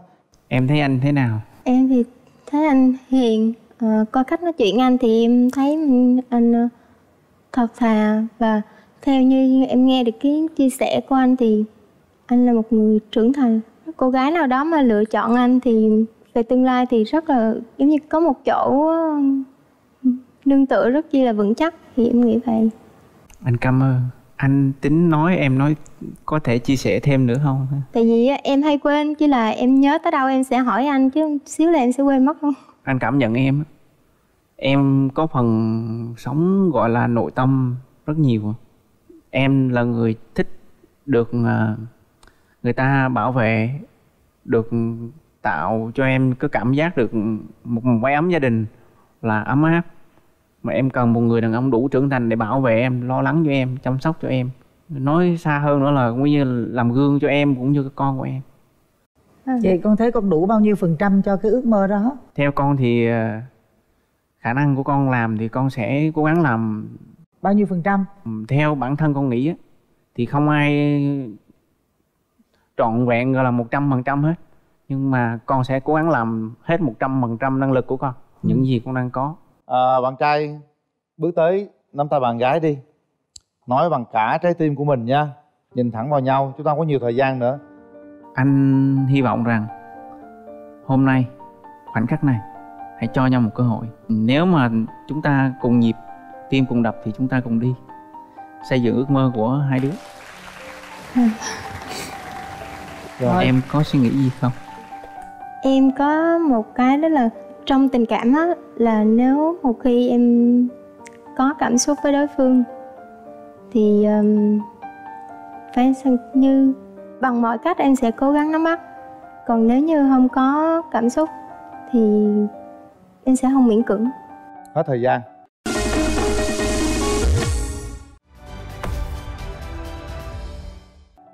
em thấy anh thế nào? Em thì thấy anh hiền. Ờ, coi cách nói chuyện anh thì em thấy anh ờ, thật thà. Và theo như em nghe được cái chia sẻ của anh thì anh là một người trưởng thành. Cô gái nào đó mà lựa chọn anh thì về tương lai thì rất là giống như có một chỗ ờ, nương tựa rất chi là vững chắc. Thì em nghĩ vậy. Anh cảm ơn anh tính nói em nói có thể chia sẻ thêm nữa không? Tại vì em hay quên chứ là em nhớ tới đâu em sẽ hỏi anh chứ xíu là em sẽ quên mất luôn. Anh cảm nhận em em có phần sống gọi là nội tâm rất nhiều. Em là người thích được à, người ta bảo vệ được tạo cho em cái cảm giác được một một mái ấm gia đình là ấm áp mà em cần một người đàn ông đủ trưởng thành để bảo vệ em lo lắng cho em chăm sóc cho em. Nói xa hơn nữa là cũng như là làm gương cho em cũng như cái con của em. Vậy con thấy con đủ bao nhiêu phần trăm cho cái ước mơ đó? Theo con thì à, khả năng của con làm thì con sẽ cố gắng làm. Bao nhiêu phần trăm? Theo bản thân con nghĩ á, thì không ai trọn vẹn gọi là một trăm phần trăm hết. Nhưng mà con sẽ cố gắng làm hết một trăm phần trăm năng lực của con những gì con đang có à, bạn trai bước tới nắm tay bạn gái đi. Nói bằng cả trái tim của mình nha. Nhìn thẳng vào nhau chúng ta không có nhiều thời gian nữa. Anh hy vọng rằng hôm nay khoảnh khắc này hãy cho nhau một cơ hội. Nếu mà chúng ta cùng nhịp tim cùng đập thì chúng ta cùng đi. Xây dựng ước mơ của hai đứa. Rồi. em có suy nghĩ gì không? Em có một cái đó là trong tình cảm á là nếu một khi em có cảm xúc với đối phương thì um, phải như bằng mọi cách em sẽ cố gắng nắm bắt. Còn nếu như không có cảm xúc thì em sẽ không miễn cưỡng. Hết thời gian.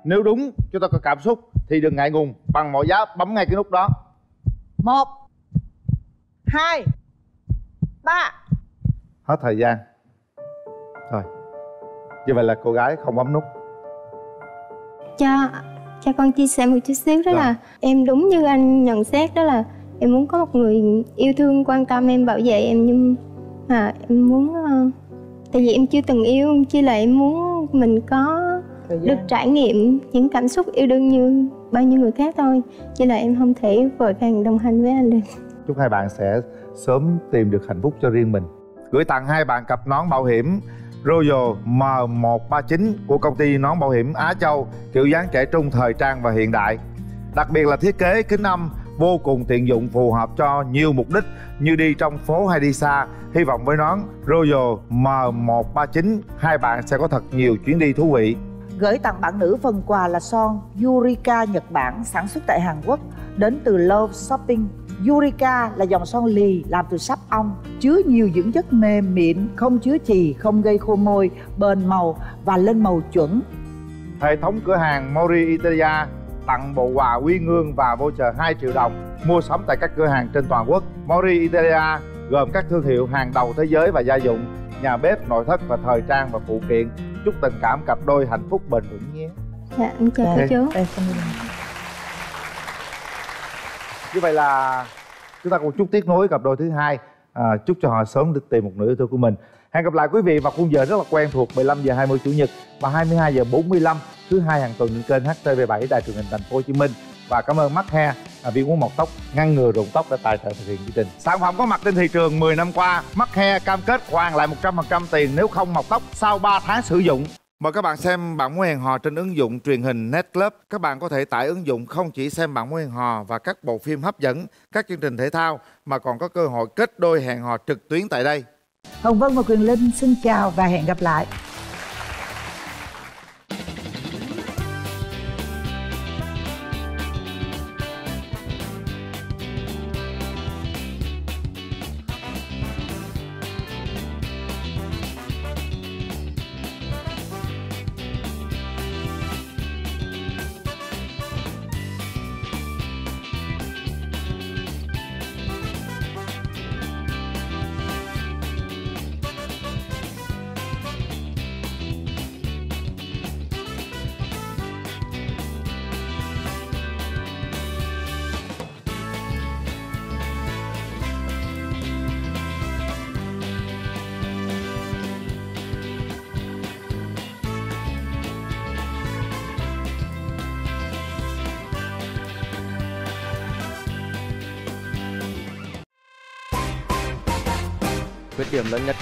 Nếu đúng chúng ta có cảm xúc thì đừng ngại ngùng bằng mọi giá bấm ngay cái nút đó. Một hai. Ba. Hết thời gian. Rồi như vậy là cô gái không bấm nút. Cho cho con chia sẻ một chút xíu đó Rồi. là em đúng như anh nhận xét đó là em muốn có một người yêu thương quan tâm em bảo vệ em nhưng mà em muốn ờ, tại vì em chưa từng yêu chỉ là em muốn mình có được trải nghiệm những cảm xúc yêu đương như bao nhiêu người khác thôi. Chỉ là em không thể vội vàng đồng hành với anh được chúc hai bạn sẽ sớm tìm được hạnh phúc cho riêng mình. Gửi tặng hai bạn cặp nón bảo hiểm Royal M139 của công ty nón bảo hiểm Á Châu, kiểu dáng trẻ trung thời trang và hiện đại. Đặc biệt là thiết kế kính âm vô cùng tiện dụng, phù hợp cho nhiều mục đích như đi trong phố hay đi xa. Hy vọng với nón Royal M139 hai bạn sẽ có thật nhiều chuyến đi thú vị. Gửi tặng bạn nữ phần quà là son Yurika Nhật Bản sản xuất tại Hàn Quốc, đến từ Love Shopping. Yurika là dòng son lì làm từ sáp ong, chứa nhiều dưỡng chất mềm mịn, không chứa chì, không gây khô môi, bền màu và lên màu chuẩn. Hệ thống cửa hàng Mori Italia tặng bộ quà quy ngương và voucher 2 triệu đồng mua sắm tại các cửa hàng trên toàn quốc. Mori Italia gồm các thương hiệu hàng đầu thế giới và gia dụng, nhà bếp, nội thất và thời trang và phụ kiện. Chúc tình cảm cặp đôi hạnh phúc bền vững nhé. dạ em chào Ok. cô chú như vậy là chúng ta cùng chúc tiếc nối cặp đôi thứ hai. À, chúc cho họ sớm được tìm một nửa yêu thương của mình. Hẹn gặp lại quý vị vào khung giờ rất là quen thuộc 15 giờ 20 chủ nhật và 22 giờ 45 thứ hai hàng tuần trên kênh HTV7 Đài truyền hình Thành phố Hồ Chí Minh. Và cảm ơn Mắt Hair, à, viên uống mọc tóc ngăn ngừa rụng tóc đã tài trợ thực hiện chương trình. Sản phẩm có mặt trên thị trường 10 năm qua, Mắt Hair cam kết hoàn lại 100% tiền nếu không mọc tóc sau 3 tháng sử dụng. Mời các bạn xem bạn muốn hẹn hò trên ứng dụng truyền hình Netclub. Các bạn có thể tải ứng dụng không chỉ xem bạn muốn hẹn hò và các bộ phim hấp dẫn, các chương trình thể thao mà còn có cơ hội kết đôi hẹn hò trực tuyến tại đây. Hồng Vân và Quyền Linh xin chào và hẹn gặp lại.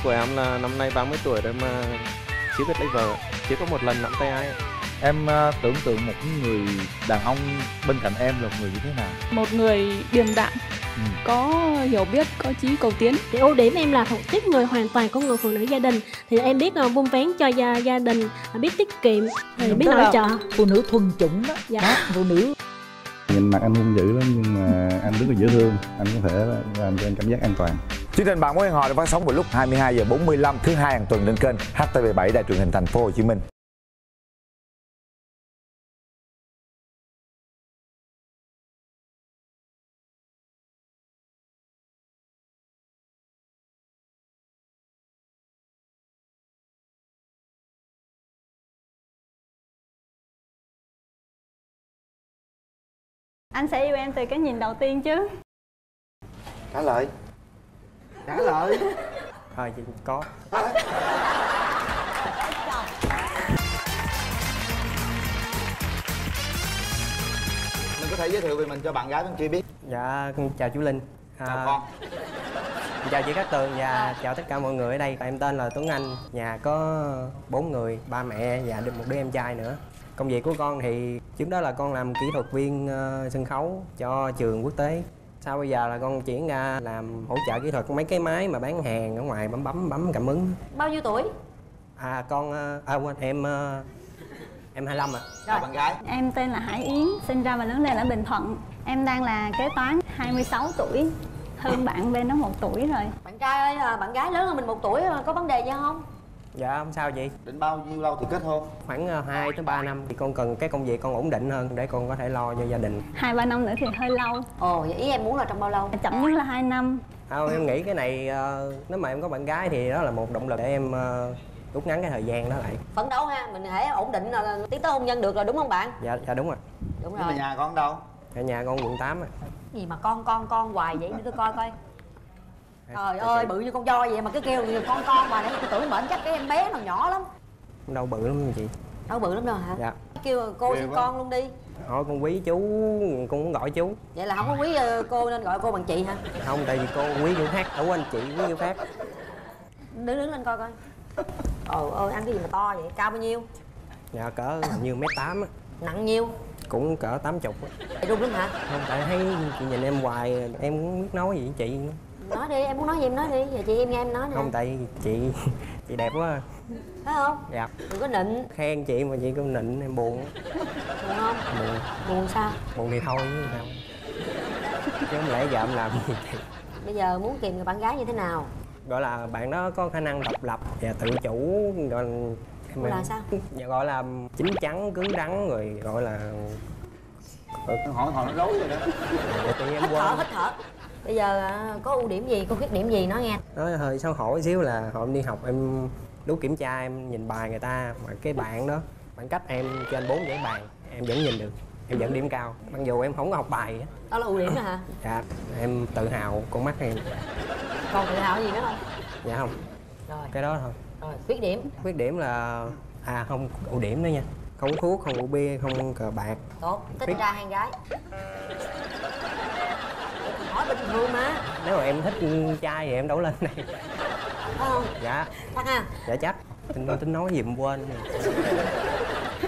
Của em là năm nay 30 tuổi rồi mà chưa biết lấy vợ. Chưa có một lần nắm tay ai. Em ờ, tưởng tượng một người đàn ông bên cạnh em là một người như thế nào? một người điềm đạm có hiểu biết có chí cầu tiến. Thì ưu điểm em là thuộc tiếp người hoàn toàn của người phụ nữ gia đình. Thì em biết uh, vun vén cho gia gia đình biết tiết kiệm thì biết nội là trợ. Phụ nữ thuần chủng đó. Dạ. Đó, phụ nữ. Nhìn mặt anh hung dữ lắm nhưng mà anh rất là dễ thương anh có thể làm cho anh cảm giác an toàn Chương trình bạn muốn hẹn hò được phát sóng vào lúc 22 giờ 45 thứ hai hàng tuần trên kênh HTV7 Đài truyền hình Thành phố Hồ Chí Minh. Anh sẽ yêu em từ cái nhìn đầu tiên chứ Trả lời. Trả lời. Thôi chị có Mình có thể giới thiệu về mình cho bạn gái bên kia biết. Dạ, chào chú Linh. À, Chào con. Chào chị Cát Tường và chào tất cả mọi người ở đây. Em tên là Tuấn Anh. Nhà có bốn người, ba mẹ và được một đứa em trai nữa. Công việc của con thì trước đó là con làm kỹ thuật viên ờ, sân khấu cho trường quốc tế. Sau bây giờ là con chuyển ra làm hỗ trợ kỹ thuật mấy cái máy mà bán hàng ở ngoài bấm bấm bấm cảm ứng. Bao nhiêu tuổi? À con ờ, à quên em ờ, em 25 ạ. Rồi. bạn gái Em tên là Hải Yến, sinh ra và lớn lên ở Bình Thuận Em đang là kế toán 26 tuổi Hơn bạn bên đó một tuổi rồi bạn trai ơi à, bạn gái lớn hơn mình một tuổi à, có vấn đề gì không Dạ không sao chị. Định bao nhiêu lâu thì kết hôn? Khoảng ờ, 2 tới 3 năm thì con cần cái công việc con ổn định hơn để con có thể lo cho gia đình. hai ba năm nữa thì hơi lâu. Ồ vậy ý em muốn là trong bao lâu? Chậm nhất là 2 năm. Không, em nghĩ cái này ờ, nếu mà em có bạn gái thì đó là một động lực để em ờ, rút ngắn cái thời gian đó lại. Phấn đấu ha mình hãy ổn định là tiến tới hôn nhân được rồi đúng không bạn? Dạ dạ đúng rồi. Đúng nhưng mà rồi. nhà con đâu? Ở nhà con quận 8 á gì mà con con con hoài vậy? Để tôi coi coi trời ơi bự như con voi vậy mà cứ kêu con con hoài đấy tôi tưởng bệnh chắc cái em bé nào nhỏ lắm. Đâu bự lắm chị. Đâu bự lắm đâu hả? Dạ. Kêu cô sinh con luôn đi. Thôi con quý chú con muốn gọi chú. Vậy là không có quý ờ, cô nên gọi cô bằng chị hả? Không tại vì cô quý chú khác có anh chị quý chú khác. Đứng đứng lên coi coi. Trời ơi ăn cái gì mà to vậy? Cao bao nhiêu? Dạ cỡ như mét tám á. Nặng nhiêu? Cũng cỡ tám chục á. Chị run lắm hả? Không tại thấy chị nhìn em hoài em cũng biết nói gì với chị nữa. Nói đi em muốn nói gì em nói đi. Giờ chị em nghe em nói nè không tại chị chị đẹp quá phải không? Dạ. Đừng có nịnh. Khen chị mà chị cũng nịnh em buồn. Buồn không? Buồn. Buồn sao? Buồn thì thôi chứ sao. Chứ không lẽ vợ em làm gì? Chị bây giờ muốn tìm người bạn gái như thế nào? Gọi là bạn đó có khả năng độc lập và tự chủ gọi Gọi là sao? dạ gọi là chín chắn cứng rắn rồi gọi là hỏi hỏi nó rối rồi đó. Dạ, tự nhiên em hít thở quên. hít thở bây giờ có ưu điểm gì có khuyết điểm gì nói nghe. Nói hơi xấu hổ xíu là em đi học em lúc kiểm tra em nhìn bài người ta mà cái bạn đó bạn cách em trên bốn giấy bàn em vẫn nhìn được em vẫn điểm cao. Mặc dù em không có học bài á. Đó là ưu điểm hả? Dạ em tự hào con mắt em. Còn tự hào gì nữa không? Dạ không. Rồi. Cái đó thôi. Rồi khuyết điểm. Khuyết điểm là à không ưu điểm nữa nha. Không uống thuốc không uống bia không cờ bạc. Tốt. Thích Khuyết- trai hay gái bình thường mà nếu mà em thích trai thì em đâu lên này. Phải không dạ. Chắc ha dạ chắc. Tính, tính nói gì em quên.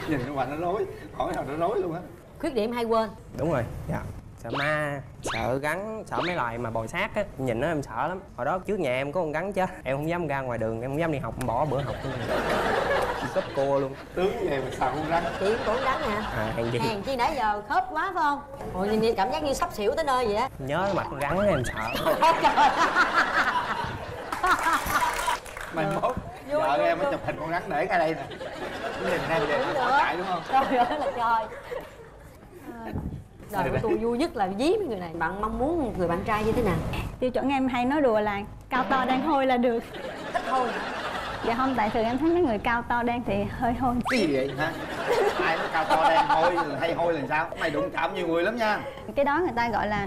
Nhìn nó hoài nó rối. Hỏi nào nó rối luôn á. Khuyết điểm hay quên? Đúng rồi. Dạ sợ ma. Sợ gắn sợ mấy loài mà bò sát á. Nhìn nó em sợ lắm. Hồi đó trước nhà em có con gắn chết. Em không dám ra ngoài đường em không dám đi học em bỏ bữa học luôn. Cấp cua luôn. Tướng về mà sao con rắn chị cũng rắn nè à hàng gì? Hèn chi nãy giờ khớp quá phải không? Ôi, nhìn, nhìn cảm giác như sắp xỉu tới nơi vậy á. Nhớ mặt con rắn em sợ. Mai mốt vợ em mới chụp hình con rắn để ngay đây nè. Nhìn nữa. bỏ chạy đúng không? Trời ơi là trời đời của tôi vui nhất là dí mấy người này. Bạn mong muốn người bạn trai như thế nào? Tiêu chuẩn em hay nói đùa là cao to đang hôi là được. Thích hôi. Dạ không tại thường em thấy mấy người cao to đang thì hơi hôi. Cái gì vậy hả? Ai nói cao to đen hôi hay hôi là sao? Mày đụng chạm nhiều người lắm nha. Cái đó người ta gọi là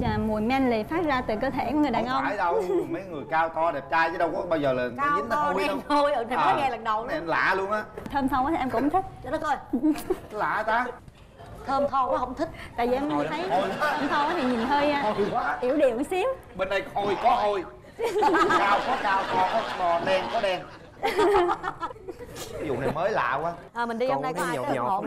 chà, mùi men lì phát ra từ cơ thể của người đàn không ông. phải đâu mấy người cao to đẹp trai chứ đâu có bao giờ là nó cao dính nó to hôi đen đâu. hôi ừ thì mới À, nghe lần đầu này luôn. lạ luôn á. Thơm quá thì em cũng thích. Cho nó coi lạ ta thơm tho quá không thích. Tại vì em Hôi thấy thơm tho thì nhìn hơi à, yếu điệu một xíu. Bên đây hôi có hôi. Cao có cao có to đen có đen cái vụ này mới lạ quá. À, mình đi Còn hôm nay có ai nhột nhột.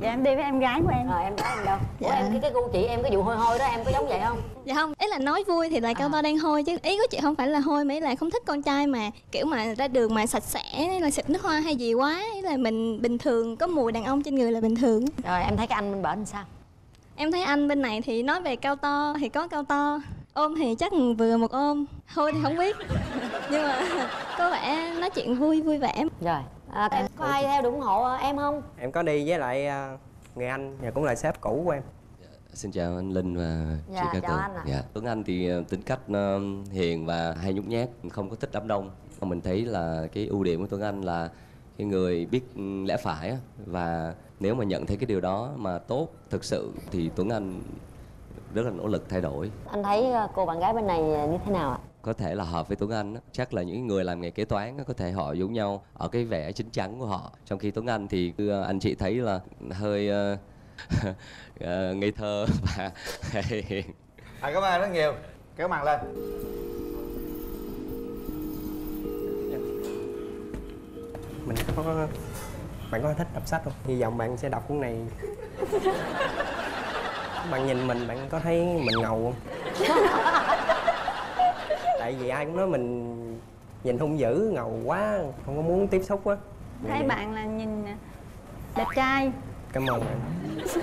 dạ em đi với em gái của em. Rồi em gái em đâu? Dạ. Ủa, em cái cái gu chị em cái vụ hôi hôi đó em có giống vậy không? Dạ không, ý là nói vui thì là cao to đen hôi chứ. Ý của chị không phải là hôi mà ý là không thích con trai mà kiểu mà ra đường mà sạch sẽ là xịt nước hoa hay gì quá ý là mình bình thường có mùi đàn ông trên người là bình thường. Rồi em thấy cái anh bên bển sao? Em thấy anh bên này thì nói về cao to thì có cao to ôm thì chắc vừa một ôm hôi thì không biết nhưng mà có vẻ nói chuyện vui vui vẻ rồi à, em có ai theo ủng hộ em không em có đi với lại à, người anh và cũng là sếp cũ của em Xin chào anh Linh và Dạ, chị Cát chào Tường. anh ạ. Dạ. Tuấn Anh thì ờ, tính cách ờ, hiền và hay nhút nhát, không có thích đám đông. Mình thấy là cái ưu điểm của Tuấn Anh là cái người biết lẽ phải và nếu mà nhận thấy cái điều đó mà tốt thực sự thì Tuấn Anh rất là nỗ lực thay đổi. anh thấy ờ, cô bạn gái bên này như thế nào ạ Có thể là hợp với Tuấn Anh á. chắc là những người làm nghề kế toán có thể họ giống nhau ở cái vẻ chín chắn của họ. Trong khi Tuấn Anh thì ờ, anh chị thấy là hơi ờ, ờ, ngây thơ và à, cảm ơn rất nhiều kéo màn lên mình có bạn có thích đọc sách không hy vọng bạn sẽ đọc cuốn này bạn nhìn mình bạn có thấy mình ngầu không? Tại vì ai cũng nói mình nhìn hung dữ ngầu quá không có muốn tiếp xúc á. Thấy bạn là nhìn à, đẹp trai. Cảm ơn bạn.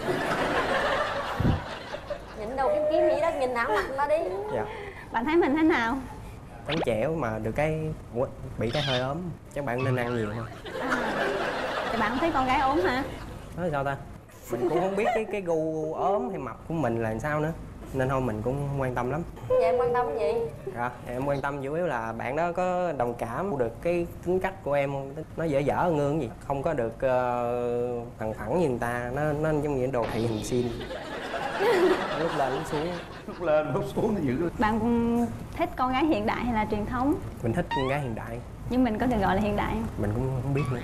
Nhìn đâu kiếm kiếm gì đó nhìn thẳng mặt ta đi. Dạ. Bạn thấy mình thế nào? Trắng trẻo mà được cái Ủa, bị cái hơi ốm. Chắc bạn nên ăn nhiều hơn. Thì bạn không thấy con gái ốm hả? Nói sao ta mình cũng không biết cái cái gu ốm hay mập của mình là sao nữa. Nên thôi mình cũng không quan tâm lắm. Vậy em quan tâm cái gì? Dạ em quan tâm chủ yếu là bạn đó có đồng cảm được cái tính cách của em không? Nó dở dở ngương gì? Không có được uh, thẳng thẳng như người ta. Nó nó giống như đồ thị hình xin lúc lên lúc xuống. Lúc lên lúc xuống nó dữ bạn thích con gái hiện đại hay là truyền thống? Mình thích con gái hiện đại. Nhưng mình có được gọi là hiện đại không? Mình cũng không biết nữa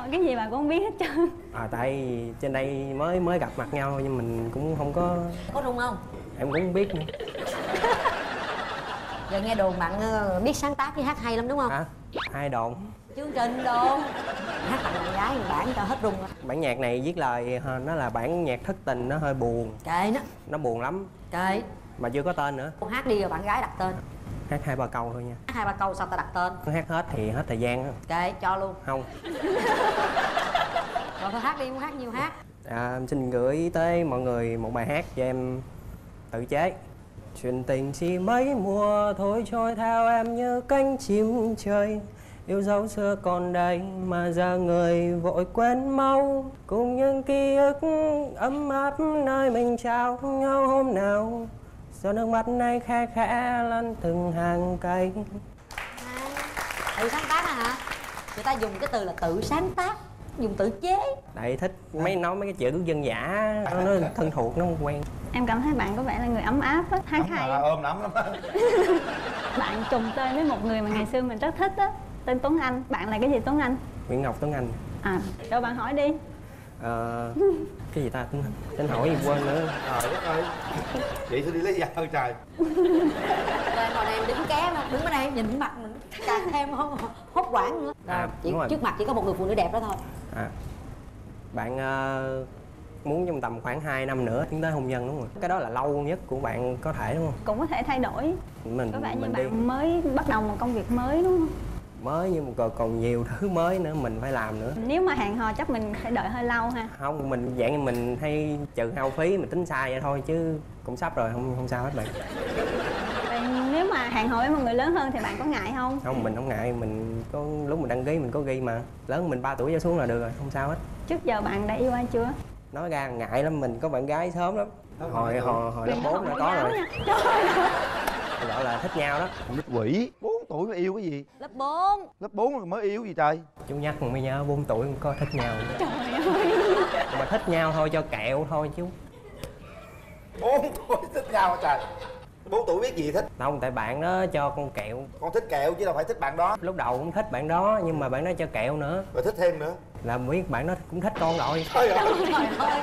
hỏi cái gì bạn cũng không biết hết trơn. À tại trên đây mới mới gặp mặt nhau nhưng mình cũng không có có rung không? Em cũng không biết nữa. Giờ nghe đồn bạn ờ, biết sáng tác với hát hay lắm đúng không? Hả? Hai đồn. Chương trình đồn. Hát tặng bạn gái bản cho hết rung bản nhạc này viết lời ờ, nó là bản nhạc thất tình nó hơi buồn. Kệ nó. Nó buồn lắm. Kệ. Mà chưa có tên nữa. Hát đi rồi bạn gái đặt tên hát hai ba câu thôi nha. Hát hai ba câu sao ta đặt tên. Hát hết thì hết thời gian kệ cho luôn. Không. Rồi thôi hát đi muốn hát nhiều hát. À, em xin gửi tới mọi người một bài hát cho em tự chế. Chuyện tình chỉ mấy mùa thôi trôi theo em như cánh chim trời. Yêu dấu xưa còn đây mà giờ người vội quên mau. Cùng những ký ức ấm áp nơi mình trao nhau hôm nào giọt nước mắt này khe khẽ lăn từng hàng cây? Tự sáng tác hả? Người ta dùng cái từ là tự sáng tác dùng tự chế. Tại thích mấy nói mấy cái chữ dân dã nó, nó thân thuộc nó quen. Em cảm thấy bạn có vẻ là người ấm áp á hát hay ôm nắm lắm bạn trùng tên với một người mà ngày xưa mình rất thích á tên Tuấn Anh. Bạn là cái gì Tuấn Anh? Nguyễn Ngọc Tuấn Anh. À đâu bạn hỏi đi ờ cái gì ta? Anh tên hỏi gì quên nữa. Trời đất ơi vậy tôi đi lấy vợ trời? Rồi còn em đứng ké mà đứng bên đây nhìn mặt mình càng thêm không hốt quảng nữa. À, chỉ, trước mặt chỉ có một người phụ nữ đẹp đó thôi. À. Bạn uh, muốn trong tầm khoảng 2 năm nữa tiến tới hôn nhân đúng không? Cái đó là lâu nhất của bạn có thể đúng không? Cũng có thể thay đổi. Mình có vẻ như mình bạn đi. mới bắt đầu một công việc mới đúng không mới nhưng mà còn, còn nhiều thứ mới nữa mình phải làm nữa. Nếu mà hẹn hò chắc mình phải đợi hơi lâu ha. Không mình dạng như mình hay trừ hao phí mình tính sai vậy thôi chứ cũng sắp rồi không không sao hết bạn. Vậy nếu mà hẹn hò với một người lớn hơn thì bạn có ngại không? Không mình không ngại. Mình có lúc mình đăng ký mình có ghi mà. Lớn mình 3 tuổi trở xuống là được rồi không sao hết. Trước giờ bạn đã yêu ai chưa? Nói ra ngại lắm mình có bạn gái sớm lắm. Hồi hồi hồi lớp bốn đã có rồi. nha. Trời ơi. Gọi là thích nhau đó. Con nít quỷ. 4 tuổi mà yêu cái gì? Lớp 4 lớp 4 mới yêu gì trời? Chú nhắc mới nhớ 4 tuổi cũng có thích nhau. Trời ơi. Mà thích nhau thôi cho kẹo thôi chú. 4 tuổi thích nhau trời? 4 tuổi biết gì thích? Không tại bạn đó cho con kẹo. Con thích kẹo chứ đâu phải thích bạn đó. Lúc đầu cũng thích bạn đó nhưng mà bạn đó cho kẹo nữa. Rồi thích thêm nữa. Là biết bạn đó cũng thích con rồi. Trời ơi. Trời ơi.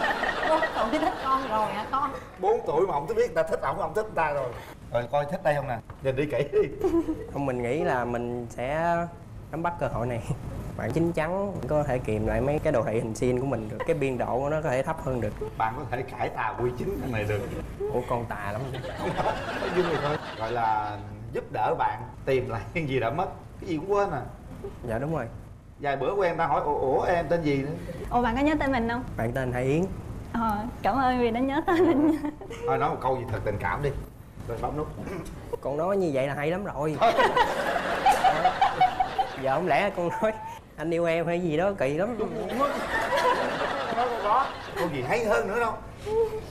Bốn tuổi thích con rồi hả con? 4 tuổi mà không biết người ta thích ổng không thích người ta rồi rồi coi thích đây không nè? Nhìn đi kỹ đi. Không mình nghĩ là mình sẽ nắm bắt cơ hội này. Bạn chín chắn có thể kìm lại mấy cái đồ thị hình sin của mình được. Cái biên độ của nó có thể thấp hơn được. Bạn có thể cải tà quy chính cái này được. Ủa con tà lắm. Nói vậy thôi. Gọi là giúp đỡ bạn tìm lại cái gì đã mất. Cái gì cũng quên à. Dạ đúng rồi. Vài bữa quen ta hỏi ủa, ủa em tên gì nữa? Ồ bạn có nhớ tên mình không? Bạn tên Hải Yến. Ờ cảm ơn vì đã nhớ tên mình. Thôi nói một câu gì thật tình cảm đi rồi bấm nút. Con nói như vậy là hay lắm rồi. Giờ không lẽ con nói anh yêu em hay gì đó kỳ lắm. Nói câu đó câu gì hay hơn nữa đâu.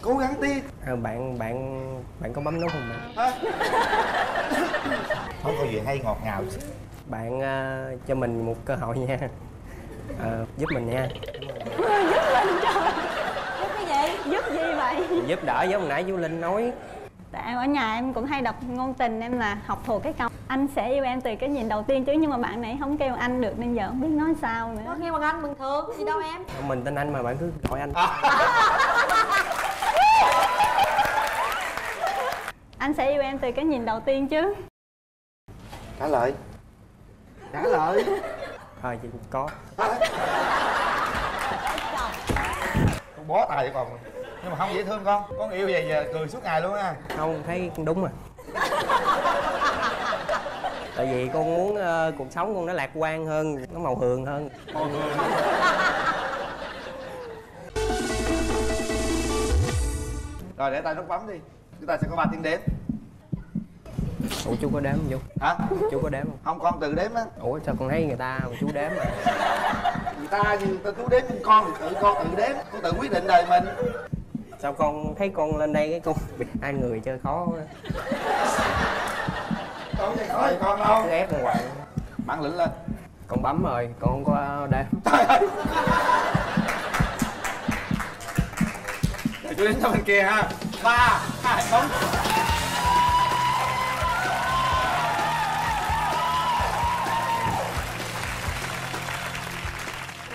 Cố gắng đi. À, bạn bạn bạn có bấm nút không bạn? Hả? nói câu gì hay ngọt ngào bạn à, cho mình một cơ hội nha. À, giúp mình nha. Giúp mình trời giúp cái gì? Giúp gì vậy? Giúp đỡ giống hồi nãy chú linh nói tại em ở nhà em cũng hay đọc ngôn tình em là học thuộc cái câu anh sẽ yêu em từ cái nhìn đầu tiên chứ nhưng mà bạn này không kêu anh được nên giờ không biết nói sao nữa. Có kêu bằng anh bình thường gì đâu em? Mình tên anh mà bạn cứ gọi anh. Anh sẽ yêu em từ cái nhìn đầu tiên chứ. Trả lời. Trả lời. Thôi chị có. Con bó tay còn nhưng mà không dễ thương con. Con yêu về giờ cười suốt ngày luôn á. Không thấy đúng rồi. Tại vì con muốn ờ, cuộc sống con nó lạc quan hơn nó màu hường hơn. Rồi để tay nút bấm đi. Chúng ta sẽ có 3 tiếng đếm. Ủa chú có đếm không chú? Hả? Chú có đếm không? Không con tự đếm á. Ủa sao con thấy người ta mà chú đếm mà? Người ta như người ta chú đếm con thì tự con tự đếm. Con tự quyết định đời mình sao con thấy con lên đây cái con bị hai người chơi khó quá. Con chơi khó gì con đâu. Cứ ép con hoài. Bản lĩnh lên. Con bấm rồi con không có đây Rồi chú đến cho bên kia ha. Ba hai bấm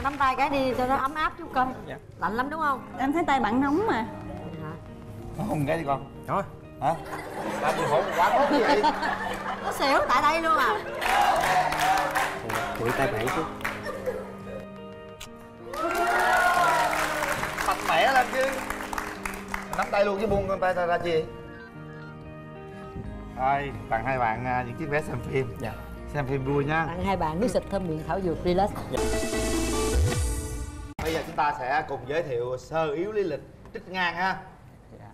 nắm tay cái đi cho nó ấm áp chút coi. Dạ. lạnh lắm đúng không? Em thấy tay bạn nóng mà. Hùng cái đi con? Thôi. Hả? Làm gì hổ quá tốt như vậy. Nó xỉu tại đây luôn à. Quỷ tay bảy chứ. Mạnh mẽ lên chứ. Nắm tay luôn chứ buông con tay ra, ra chi? Rồi, tặng hai bạn à, những chiếc vé xem phim. Dạ Xem phim vui nha tặng hai bạn nước xịt thơm miệng thảo dược relax. Bây giờ chúng ta sẽ cùng giới thiệu sơ yếu lý lịch trích ngang ha.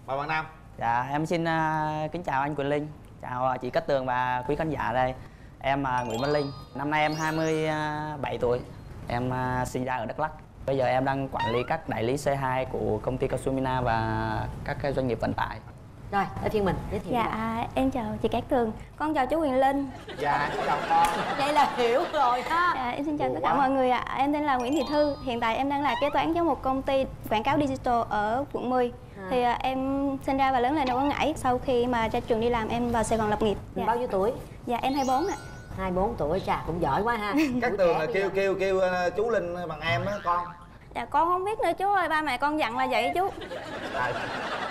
Mời bạn Nam. Dạ, em xin à, kính chào anh Quỳnh Linh. Chào à, chị Cát Tường và quý khán giả đây. Em là Nguyễn Văn Linh. Năm nay em 27 tuổi. Em à, sinh ra ở Đắk Lắk. Bây giờ em đang quản lý các đại lý C2 của công ty Casumina và các cái doanh nghiệp vận tải rồi tới phiên mình giới thiệu Dạ, à, em chào chị Cát Tường. Con chào chú Quyền Linh. Dạ, chào con. Vậy là hiểu rồi ha. Dạ, em xin chào Ủa tất cả quá. mọi người ạ. Em tên là Nguyễn Thị Thư. Hiện tại em đang là kế toán cho một công ty quảng cáo digital ở quận 10 À. Thì à, em sinh ra và lớn lên ở Quảng Ngãi. Sau khi mà ra trường đi làm em vào Sài Gòn lập nghiệp. Mình bao nhiêu tuổi? Dạ, em 24 ạ. 24 tuổi chà cũng giỏi quá ha. Các tường là kêu kêu kêu ờ, chú Linh bằng em á con Dạ, con không biết nữa chú ơi Ba mẹ con dặn là vậy chú.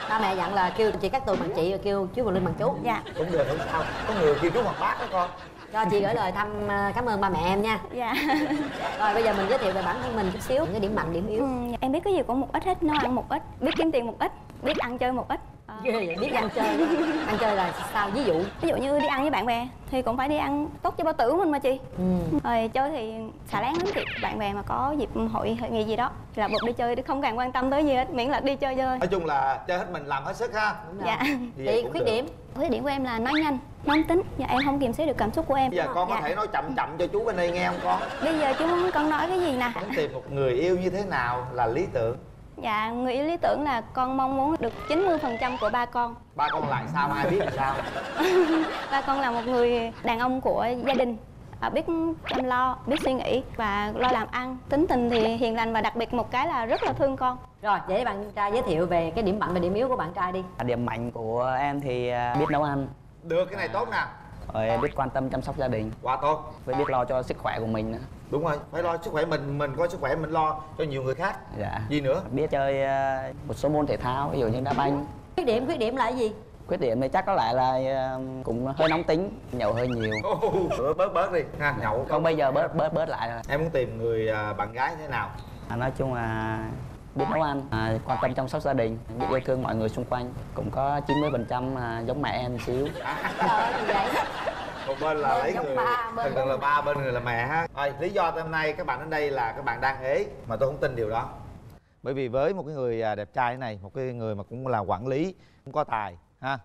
Ba mẹ dặn là kêu chị Cát Tường bằng chị rồi kêu chú Quỳnh Linh bằng chú. Dạ. Cũng được không sao. Có người kêu chú bằng bác đó con. Cho chị gửi lời thăm à, cảm ơn ba mẹ em nha. Dạ. Rồi bây giờ mình giới thiệu về bản thân mình chút xíu những cái điểm mạnh điểm yếu. Ừ, em biết cái gì cũng một ít hết nấu ăn một ít biết kiếm tiền một ít biết ăn chơi một ít. Ờ, ghê vậy biết ăn chơi ăn chơi là sao? Ví dụ. Ví dụ như đi ăn với bạn bè thì cũng phải đi ăn tốt cho bao tử của mình mà chị. Ừ. rồi chơi thì xả láng lắm chị. Bạn bè mà có dịp hội hội nghị gì đó thì là buộc đi chơi không cần quan tâm tới gì hết miễn là đi chơi chơi Nói chung là chơi hết mình làm hết sức ha. Dạ. Vậy cũng được. khuyết điểm của em là nói nhanh nóng tính. Và em không kiềm chế được cảm xúc của em. Bây giờ con có Dạ. thể nói chậm chậm cho chú bên đây nghe không con? Bây giờ chú muốn con nói cái gì nè? Muốn tìm một người yêu như thế nào là lý tưởng dạ người yêu lý tưởng là con mong muốn được 90% của ba con. Ba con lại sao? Ai biết làm sao? Ba con là một người đàn ông của gia đình. À, biết chăm lo biết suy nghĩ và lo làm ăn. Tính tình thì hiền lành và đặc biệt một cái là rất là thương con. Rồi để bạn trai giới thiệu về cái điểm mạnh và điểm yếu của bạn trai đi. Điểm mạnh của em thì à, biết nấu ăn. Được cái này tốt nè Rồi biết quan tâm chăm sóc gia đình. Quá tốt. Với biết lo cho sức khỏe của mình nữa. Đúng rồi, phải lo sức khỏe mình, mình có sức khỏe mình lo cho nhiều người khác. Dạ. Gì nữa? Biết chơi à, một số môn thể thao, ví dụ như đá banh. Khuyết điểm khuyết điểm là cái gì? Khuyết điểm thì chắc có lẽ là à, cũng hơi nóng tính, nhậu hơi nhiều. Bớt bớt bớt đi. Ha, nhậu Không bây giờ bớt bớt bớt lại rồi. Em muốn tìm người à, bạn gái thế nào? à, Nói chung là biết nấu ăn, à, quan tâm chăm sóc gia đình, biết yêu thương mọi người xung quanh Cũng có 90% à, giống mẹ em xíu. Một bên là lấy người ba, bên là ba bên người là mẹ ha. Rồi, lý do hôm nay các bạn đến đây là các bạn đang ế Mà tôi không tin điều đó. Bởi vì với một cái người à, đẹp trai thế này Một cái người mà cũng là quản lý Cũng có tài ha.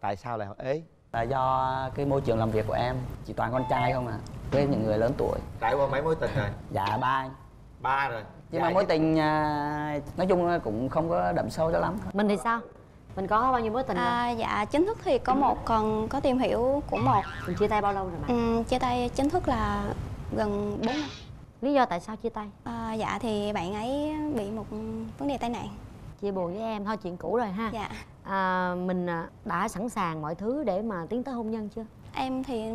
Tại sao lại ế? Là do cái môi trường làm việc của em chỉ toàn con trai không à Với những người lớn tuổi. Trải qua mấy mối tình rồi? Dạ ba Ba rồi Nhưng Dạ, mà mối tình à, nói chung cũng không có đậm sâu cho lắm. Mình thì sao? Mình có bao nhiêu mối tình rồi? à, dạ chính thức thì có một còn có tìm hiểu của một. Mình chia tay bao lâu rồi bạn? Ừ, chia tay chính thức là gần 4 năm. Lý do tại sao chia tay? À, dạ thì bạn ấy bị một vấn đề tai nạn. Chia buồn với em thôi chuyện cũ rồi ha. Dạ. À, mình à, đã sẵn sàng mọi thứ để mà tiến tới hôn nhân chưa? Em thì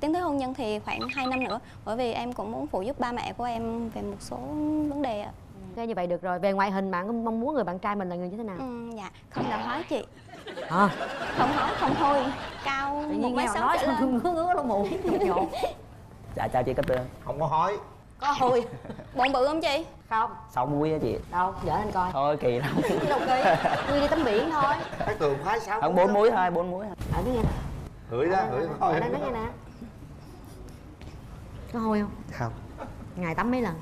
tiến tới hôn nhân thì khoảng 2 năm nữa bởi vì em cũng muốn phụ giúp ba mẹ của em về một số vấn đề ạ. Ok như vậy được rồi. Về ngoại hình bạn có mong muốn người bạn trai mình là người như thế nào? Ừ, dạ không đòi hỏi chị. À, không hỏi không thôi cao tự một mấy nghe sáu nói trở xong lên. ngứa ngứa lỗ mũi nhột Dạ chào chị Cát Tường. Không có hỏi. Có hôi bụng bự không chị? Không. Sáu muối á chị? Đâu dở anh coi. Thôi kỳ lắm. Cái đầu kỳ? Ngươi đi tắm biển thôi. Cái tường khoái sáu Hơn bốn muối thôi, bốn muối thôi. Ở đó nghe nè Hửi đó, hửi ở thôi. đây nó nghe nè có hôi không? Không. Ngày tắm mấy lần?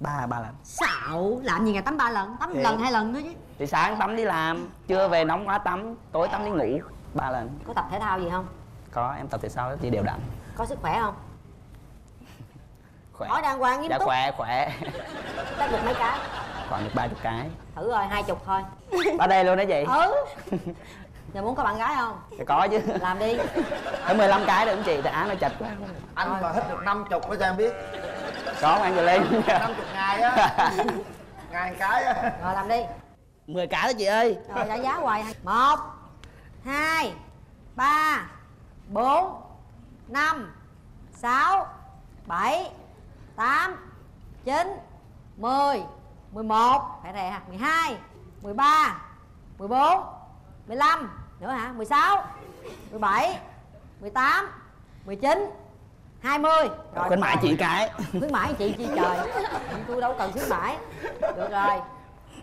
Ba, ba lần. Xạo. Làm gì ngày tắm ba lần? Tắm Thì- lần hai lần thôi chứ. Thì sáng tắm đi làm, trưa về nóng quá tắm, tối tắm đi ngủ Ba lần. Có tập thể thao gì không? Có, em tập thể sao chị đều đặn. Có sức khỏe không? Khỏe. Hỏi đàng hoàng nghiêm Dạ túc. khỏe, khỏe. Tắt được mấy cái? Khoảng được ba chục cái. Thử rồi hai chục thôi. Ở đây luôn đó chị. Ừ giờ muốn có bạn gái không? Thì có chứ. Làm đi. Tới 15 cái được không chị? Tại án nó chật quá. Anh mà hít được năm chục mới cho em biết. Có mà anh vừa lên. Năm chục ngày á. Ngàn cái á. Rồi làm đi. 10 cái đó chị ơi. Rồi trả giá hoài. Một hai ba bốn năm sáu bảy tám chín mười mười một. Phải rè ha mười hai mười ba mười bốn mười lăm nữa hả? mười sáu mười bảy mười tám mười chín hai mươi. Khuyến mãi chị cái. Khuyến mãi chị chi trời. Tôi đâu cần khuyến mãi. Được rồi.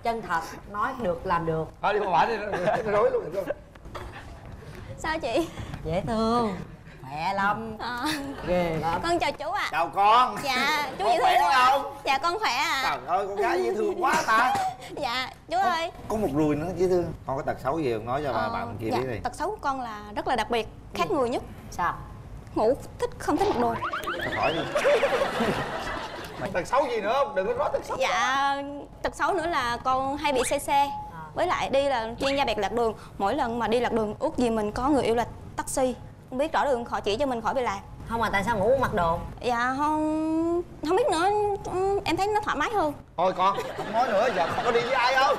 Chân thật nói được làm được. Thôi đi qua bển đi rối luôn. Rồi sao chị? Dễ thương khỏe lắm à, ghê. Lắm con chào chú ạ. Chào con. Dạ chú Con dễ khỏe thương không? dạ con khỏe ạ. Trời ơi con gái dễ thương quá ta. Dạ chú ơi. có một ruồi nữa dễ thương. Con có tật xấu gì không? Nói cho Ờ, bà bạn kia dạ, biết đi. tật xấu của con là rất là đặc biệt khác người nhất. Sao? Ngủ thích không thích mặc đồ khỏi đi. Tật xấu gì nữa không? Đừng có nói tật xấu. Dạ tật xấu nữa là con hay bị xe. Xe với lại đi là chuyên gia bẹt lạc đường. Mỗi lần mà đi lạc đường ước gì mình có người yêu là taxi không biết rõ đường khỏi chỉ cho mình khỏi bị lạc. Không mà tại sao ngủ mặc đồ? Dạ không không biết nữa ừ, em thấy nó thoải mái hơn. Thôi con không nói nữa giờ con có đi với ai không?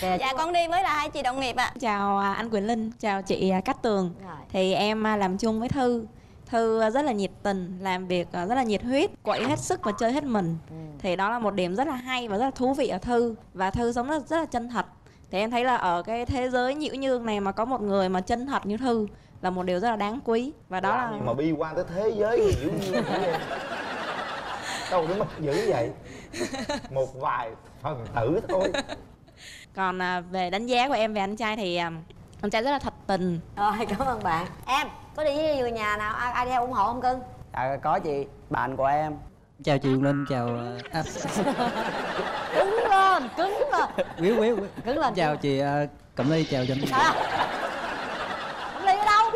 Dạ con đi với là hai chị đồng nghiệp ạ. Chào à, anh Quỳnh Linh, chào chị à, Cát Tường. Thì em à, làm chung với Thư. Thư à, rất là nhiệt tình, làm việc rất là nhiệt huyết Quậy hết sức và chơi hết mình. Thì đó là một điểm rất là hay và rất là thú vị ở Thư. Và Thư sống rất, rất là chân thật. Thì em thấy là ở cái thế giới nhiễu nhương này mà có một người mà chân thật như Thư Là một điều rất là đáng quý. Và đó là nhưng mà bi quan tới thế giới dữ như vậy đâu đến mức dữ vậy. Một vài phần tử thôi. Còn à, về đánh giá của em về anh trai thì à, anh trai rất là thật tình. Rồi cảm ơn bạn. Em có đi với người nhà nào? Ai, ai theo ủng hộ không cưng? Dạ có chị Bạn của em. Chào chị Linh chào à, cứng lên cứng lên. Quyếu Quyếu cứng lên chào chị à, Cẩm Ly chào à, không đi ở đâu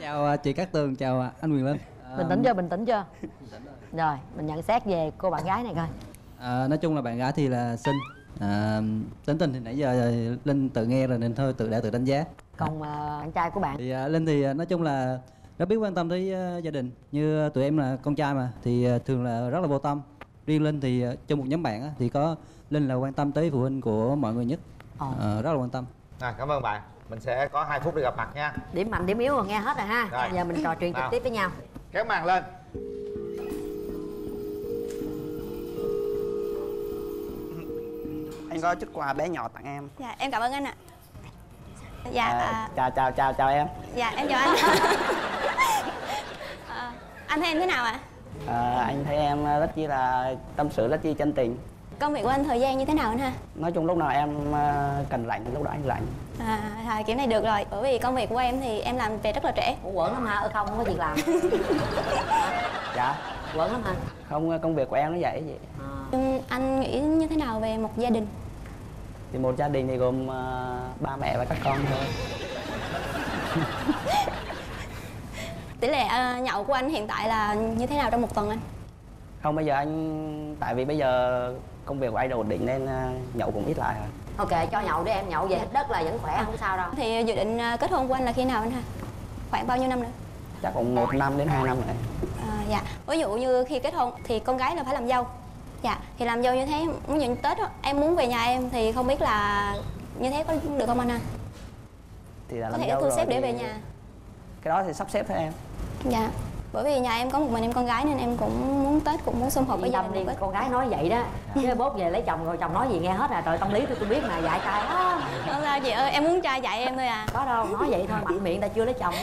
Chào à, chị Cát Tường chào à, anh Huyền Linh. À, bình tĩnh chưa bình tĩnh chưa rồi mình nhận xét về cô bạn gái này coi. À, nói chung là bạn gái thì là xinh. À, tính tình thì nãy giờ Linh tự nghe rồi nên thôi tự đã tự đánh giá. Còn à, anh trai của bạn? Thì à, Linh thì à, nói chung là rất biết quan tâm tới gia đình. Như tụi em là con trai mà thì thường là rất là vô tâm. Riêng Linh thì trong một nhóm bạn á, thì có Linh là quan tâm tới phụ huynh của mọi người nhất. Ờ. À, rất là quan tâm. À, cảm ơn bạn mình sẽ có 2 phút để gặp mặt nha. Điểm mạnh điểm yếu rồi nghe hết rồi ha. Rồi. giờ mình trò chuyện trực tiếp với nhau. Kéo màn lên. Anh có chút quà bé nhỏ tặng em. Dạ em cảm ơn anh ạ. Dạ à, à, Chào chào chào chào em. Dạ em chào anh. À, anh thấy em thế nào ạ? À, Anh thấy em rất chi là tâm sự rất chi chân tình công việc của anh thời gian như thế nào anh ha? Nói chung lúc nào em à, cần rảnh thì lúc đó anh rảnh. À, à kiểu này được rồi. Bởi vì công việc của em thì em làm về rất là trễ. Ủa quẩn lắm hả? Ừ không, không có việc làm. Dạ. Quẩn lắm hả? Không công việc của em nó vậy chị. Ừ, anh nghĩ như thế nào về một gia đình? Thì một gia đình thì gồm à, ba mẹ và các con thôi. Tỷ lệ à, nhậu của anh hiện tại là như thế nào trong một tuần anh? Không bây giờ anh Tại vì bây giờ công việc của anh ổn định nên à, nhậu cũng ít lại rồi. Ok, cho nhậu đi em nhậu về hết đất là vẫn khỏe không sao đâu. Thì dự định à, kết hôn của anh là khi nào anh ha? Khoảng bao nhiêu năm nữa? Chắc cũng một năm đến hai năm nữa à, dạ. Ví dụ như khi kết hôn thì con gái là phải làm dâu. Dạ thì làm dâu như thế ví dụ như tết á, em muốn về nhà em thì không biết là như thế có được không anh ha? Thì là có làm thể dâu thu rồi xếp để về nhà. Cái đó thì sắp xếp thôi em. Dạ bởi vì nhà em có một mình em con gái nên em cũng muốn tết cũng muốn sum họp với gia đình con gái nói vậy đó. Chứ bốt về lấy chồng rồi chồng nói gì nghe hết à. Trời tâm lý tôi tôi biết mà dạy trai đó không sao chị ơi em muốn trai dạy em thôi à. Có đâu, nói vậy thôi, mạnh miệng ta chưa lấy chồng.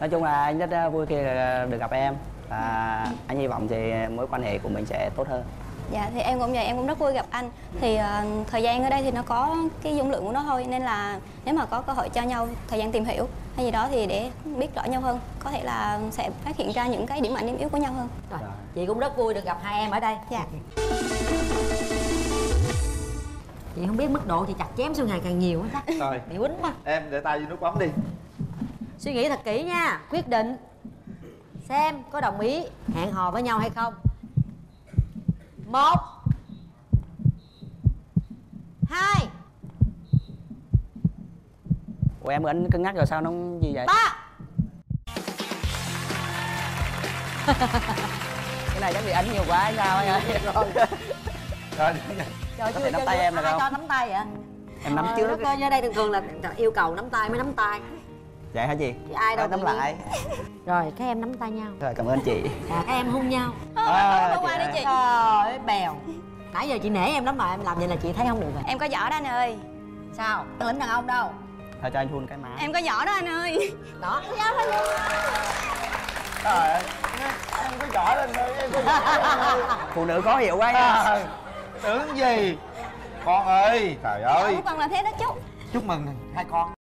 Nói chung là anh rất à, vui khi là được gặp em. Và anh hy vọng thì mối quan hệ của mình sẽ tốt hơn Dạ thì em cũng vậy, em cũng rất vui gặp anh. Thì ờ, thời gian ở đây thì nó có cái dung lượng của nó thôi Nên là nếu mà có cơ hội cho nhau thời gian tìm hiểu hay gì đó thì để biết rõ nhau hơn Có thể là sẽ phát hiện ra những cái điểm mạnh điểm yếu của nhau hơn. Rồi, chị cũng rất vui được gặp hai em ở đây. Dạ. Chị không biết mức độ chị chặt chém số ngày càng nhiều quá chắc Rồi. Bị quýnh quá. Em để tay vô nút bấm đi. Suy nghĩ thật kỹ nha, quyết định Xem có đồng ý hẹn hò với nhau hay không Một hai ủa em anh cứng ngắc rồi sao nó gì vậy ba cái này chắc bị ảnh nhiều quá hay sao anh ơi rồi Trời Có chưa thể nắm tay em được ai không? cho nắm tay vậy? Em nắm Trời trước. ở đây thường thường là yêu cầu nắm tay mới nắm tay. Vậy hả chị Chứ ai đâu nắm lại Rồi các em nắm tay nhau. rồi cảm ơn chị Và các em hôn nhau. À, Hôm chị qua đi ơi. chị. Trời ơi bèo. Nãy giờ chị nể em lắm mà em làm vậy là chị thấy không được rồi. Em có giỏ đó anh ơi Sao? Cái lính đàn ông đâu? thôi cho anh hôn cái má Em có giỏ đó anh ơi Đó. Giao thôi luôn. trời ơi em có giỏi lên thôi em có lên phụ nữ khó hiểu quá À, tưởng gì con ơi trời ơi Con là thế đó chú chúc mừng hai con